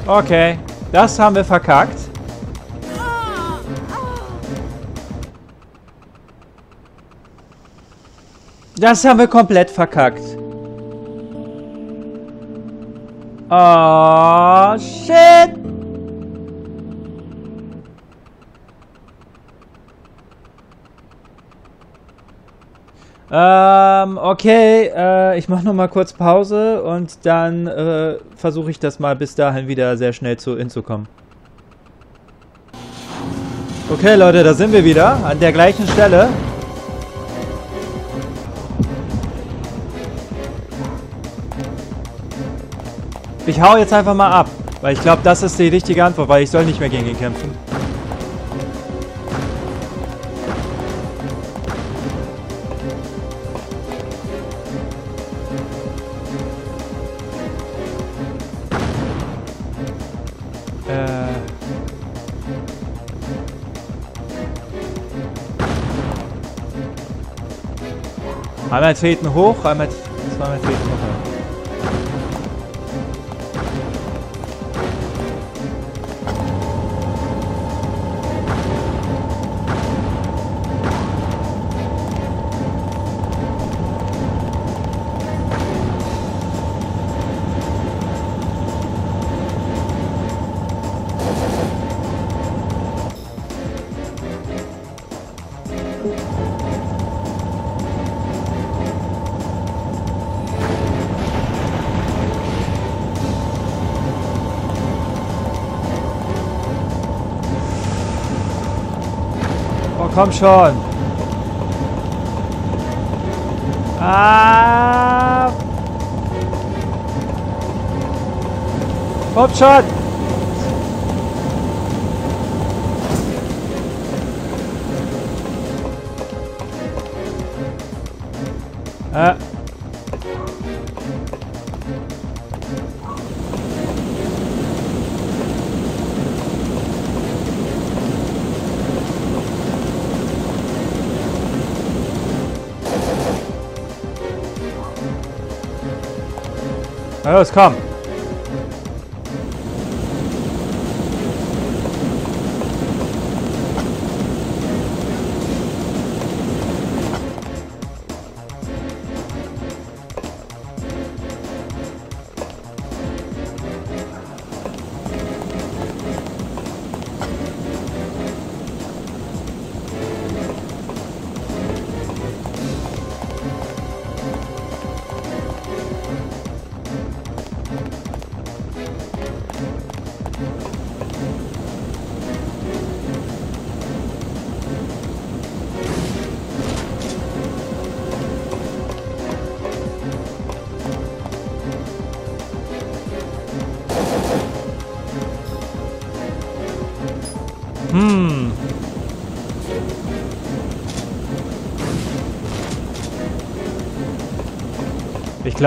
Okay, das haben wir verkackt. Das haben wir komplett verkackt. Oh, shit. Ähm, okay, äh, ich mache noch mal kurz Pause und dann äh, versuche ich das mal bis dahin wieder sehr schnell zu hinzukommen. Okay, Leute, da sind wir wieder an der gleichen Stelle. Ich hau jetzt einfach mal ab, weil ich glaube, das ist die richtige Antwort, weil ich soll nicht mehr gegen ihn kämpfen. Einmal treten hoch, einmal zweimal treten hoch. Komm schon. Ah. Komm schon. Na los,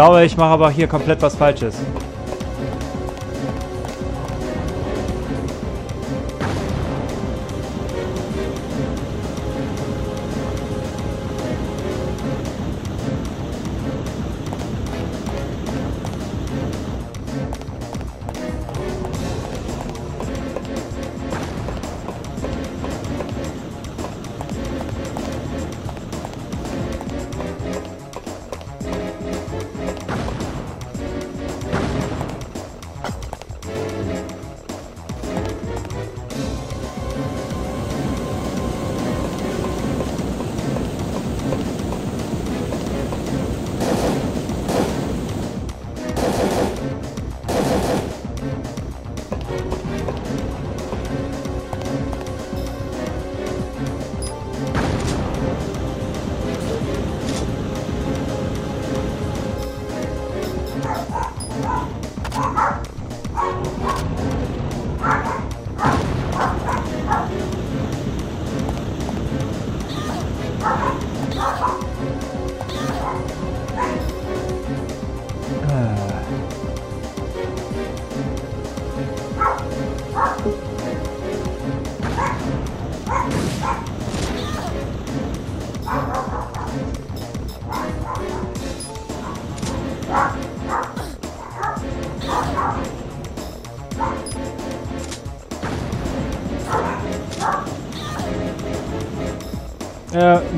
glaube, ich mache aber hier komplett was Falsches.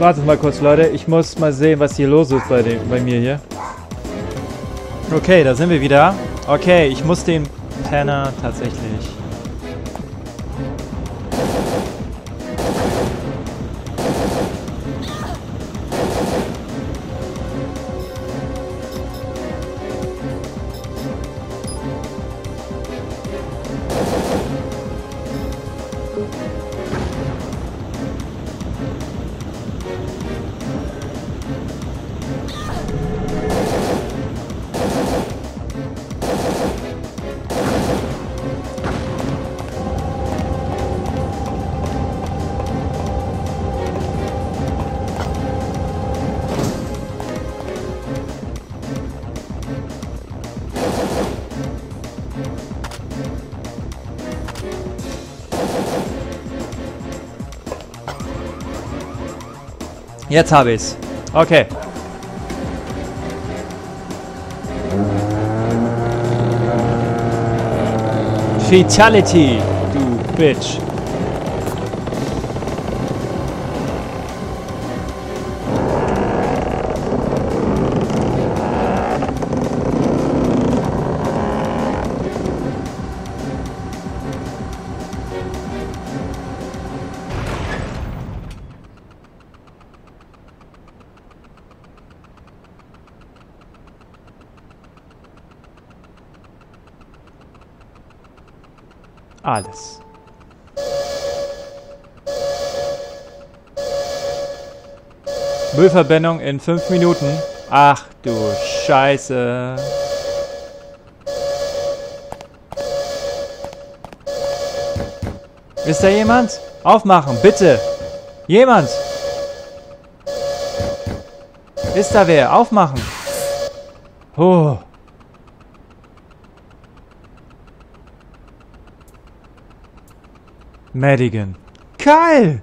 Wartet mal kurz, Leute. Ich muss mal sehen, was hier los ist bei, dem, bei mir hier. Okay, da sind wir wieder. Okay, ich muss den Penner tatsächlich Jetzt habe ich's. Okay. Fatality, du Bitch. Müllverbrennung in 5 Minuten. Ach du Scheiße. Ist da jemand? Aufmachen, bitte. Jemand. Ist da wer? Aufmachen. Oh. Madigan. Kyle!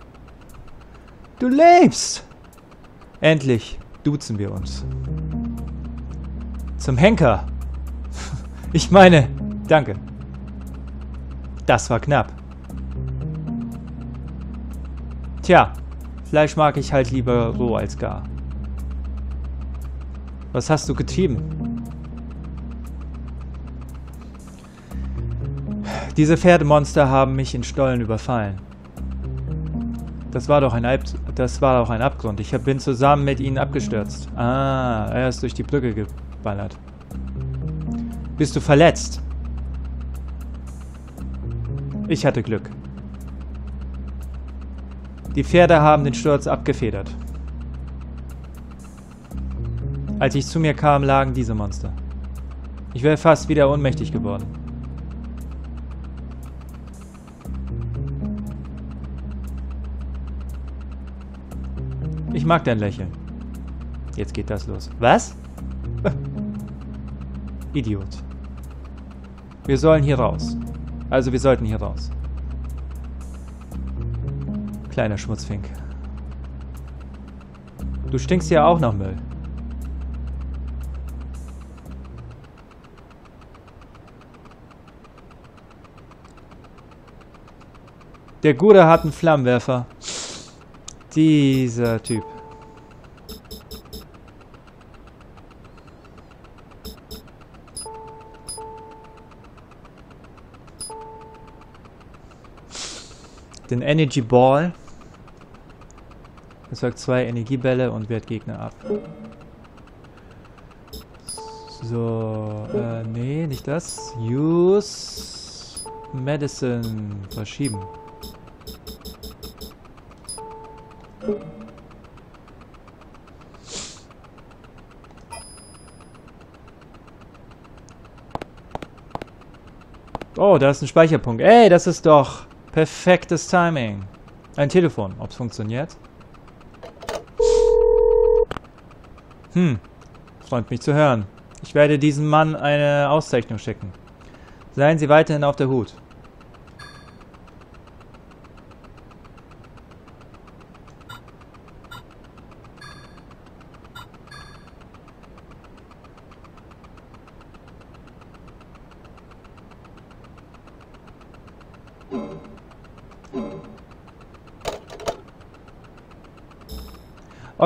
Du lebst! Endlich duzen wir uns. Zum Henker. Ich meine, danke. Das war knapp. Tja, Fleisch mag ich halt lieber roh als gar. Was hast du getrieben? Diese Pferdemonster haben mich in Stollen überfallen. Das war doch ein, Alp das war doch ein Abgrund. Ich bin zusammen mit ihnen abgestürzt. Ah, er ist durch die Brücke geballert. Bist du verletzt? Ich hatte Glück. Die Pferde haben den Sturz abgefedert. Als ich zu mir kam, lagen diese Monster. Ich wäre fast wieder ohnmächtig geworden. Mag dein Lächeln. Jetzt geht das los. Was? Idiot. Wir sollen hier raus. Also wir sollten hier raus. Kleiner Schmutzfink. Du stinkst ja auch nach Müll. Der Gute hat einen Flammenwerfer. Dieser Typ. Den Energy Ball. Erzeugt zwei Energiebälle und wehrt Gegner ab. So, äh, nee, nicht das. Use Medicine verschieben. Oh, da ist ein Speicherpunkt. Ey, das ist doch perfektes Timing. Ein Telefon. Ob es funktioniert? Hm. Freut mich zu hören. Ich werde diesem Mann eine Auszeichnung schicken. Seien Sie weiterhin auf der Hut.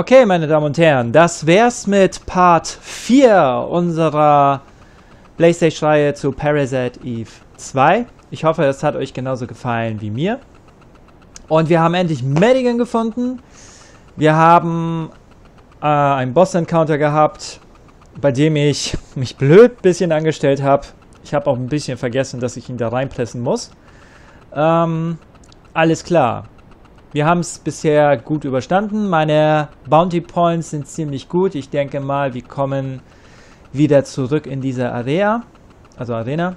Okay, meine Damen und Herren, das wär's mit Part 4 unserer Playstation-Reihe zu Parasite Eve 2. Ich hoffe, es hat euch genauso gefallen wie mir. Und wir haben endlich Madigan gefunden. Wir haben äh, einen Boss-Encounter gehabt, bei dem ich mich blöd ein bisschen angestellt habe. Ich habe auch ein bisschen vergessen, dass ich ihn da reinpressen muss. Ähm, alles klar. Wir haben es bisher gut überstanden. Meine Bounty Points sind ziemlich gut. Ich denke mal, wir kommen wieder zurück in diese Area. Also Arena.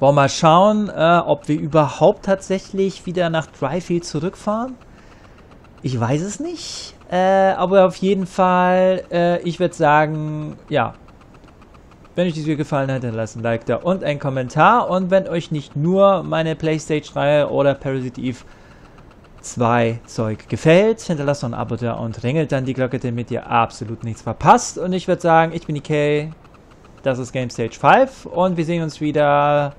Wollen wir mal schauen, äh, ob wir überhaupt tatsächlich wieder nach Dryfield zurückfahren. Ich weiß es nicht. Äh, aber auf jeden Fall, äh, ich würde sagen, ja. Wenn euch dieses Video gefallen hat, dann lasst ein Like da und ein Kommentar. Und wenn euch nicht nur meine Playstation-Reihe oder Parasite Eve 2 Zeug gefällt, hinterlasst noch ein Abo da und ringelt dann die Glocke, damit ihr absolut nichts verpasst. Und ich würde sagen, ich bin EK, das ist Game Stage 5 und wir sehen uns wieder,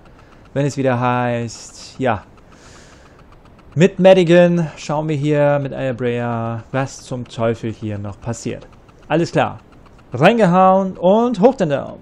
wenn es wieder heißt, ja, mit Madigan schauen wir hier mit Ayabrea, was zum Teufel hier noch passiert. Alles klar, reingehauen und hoch den Daumen.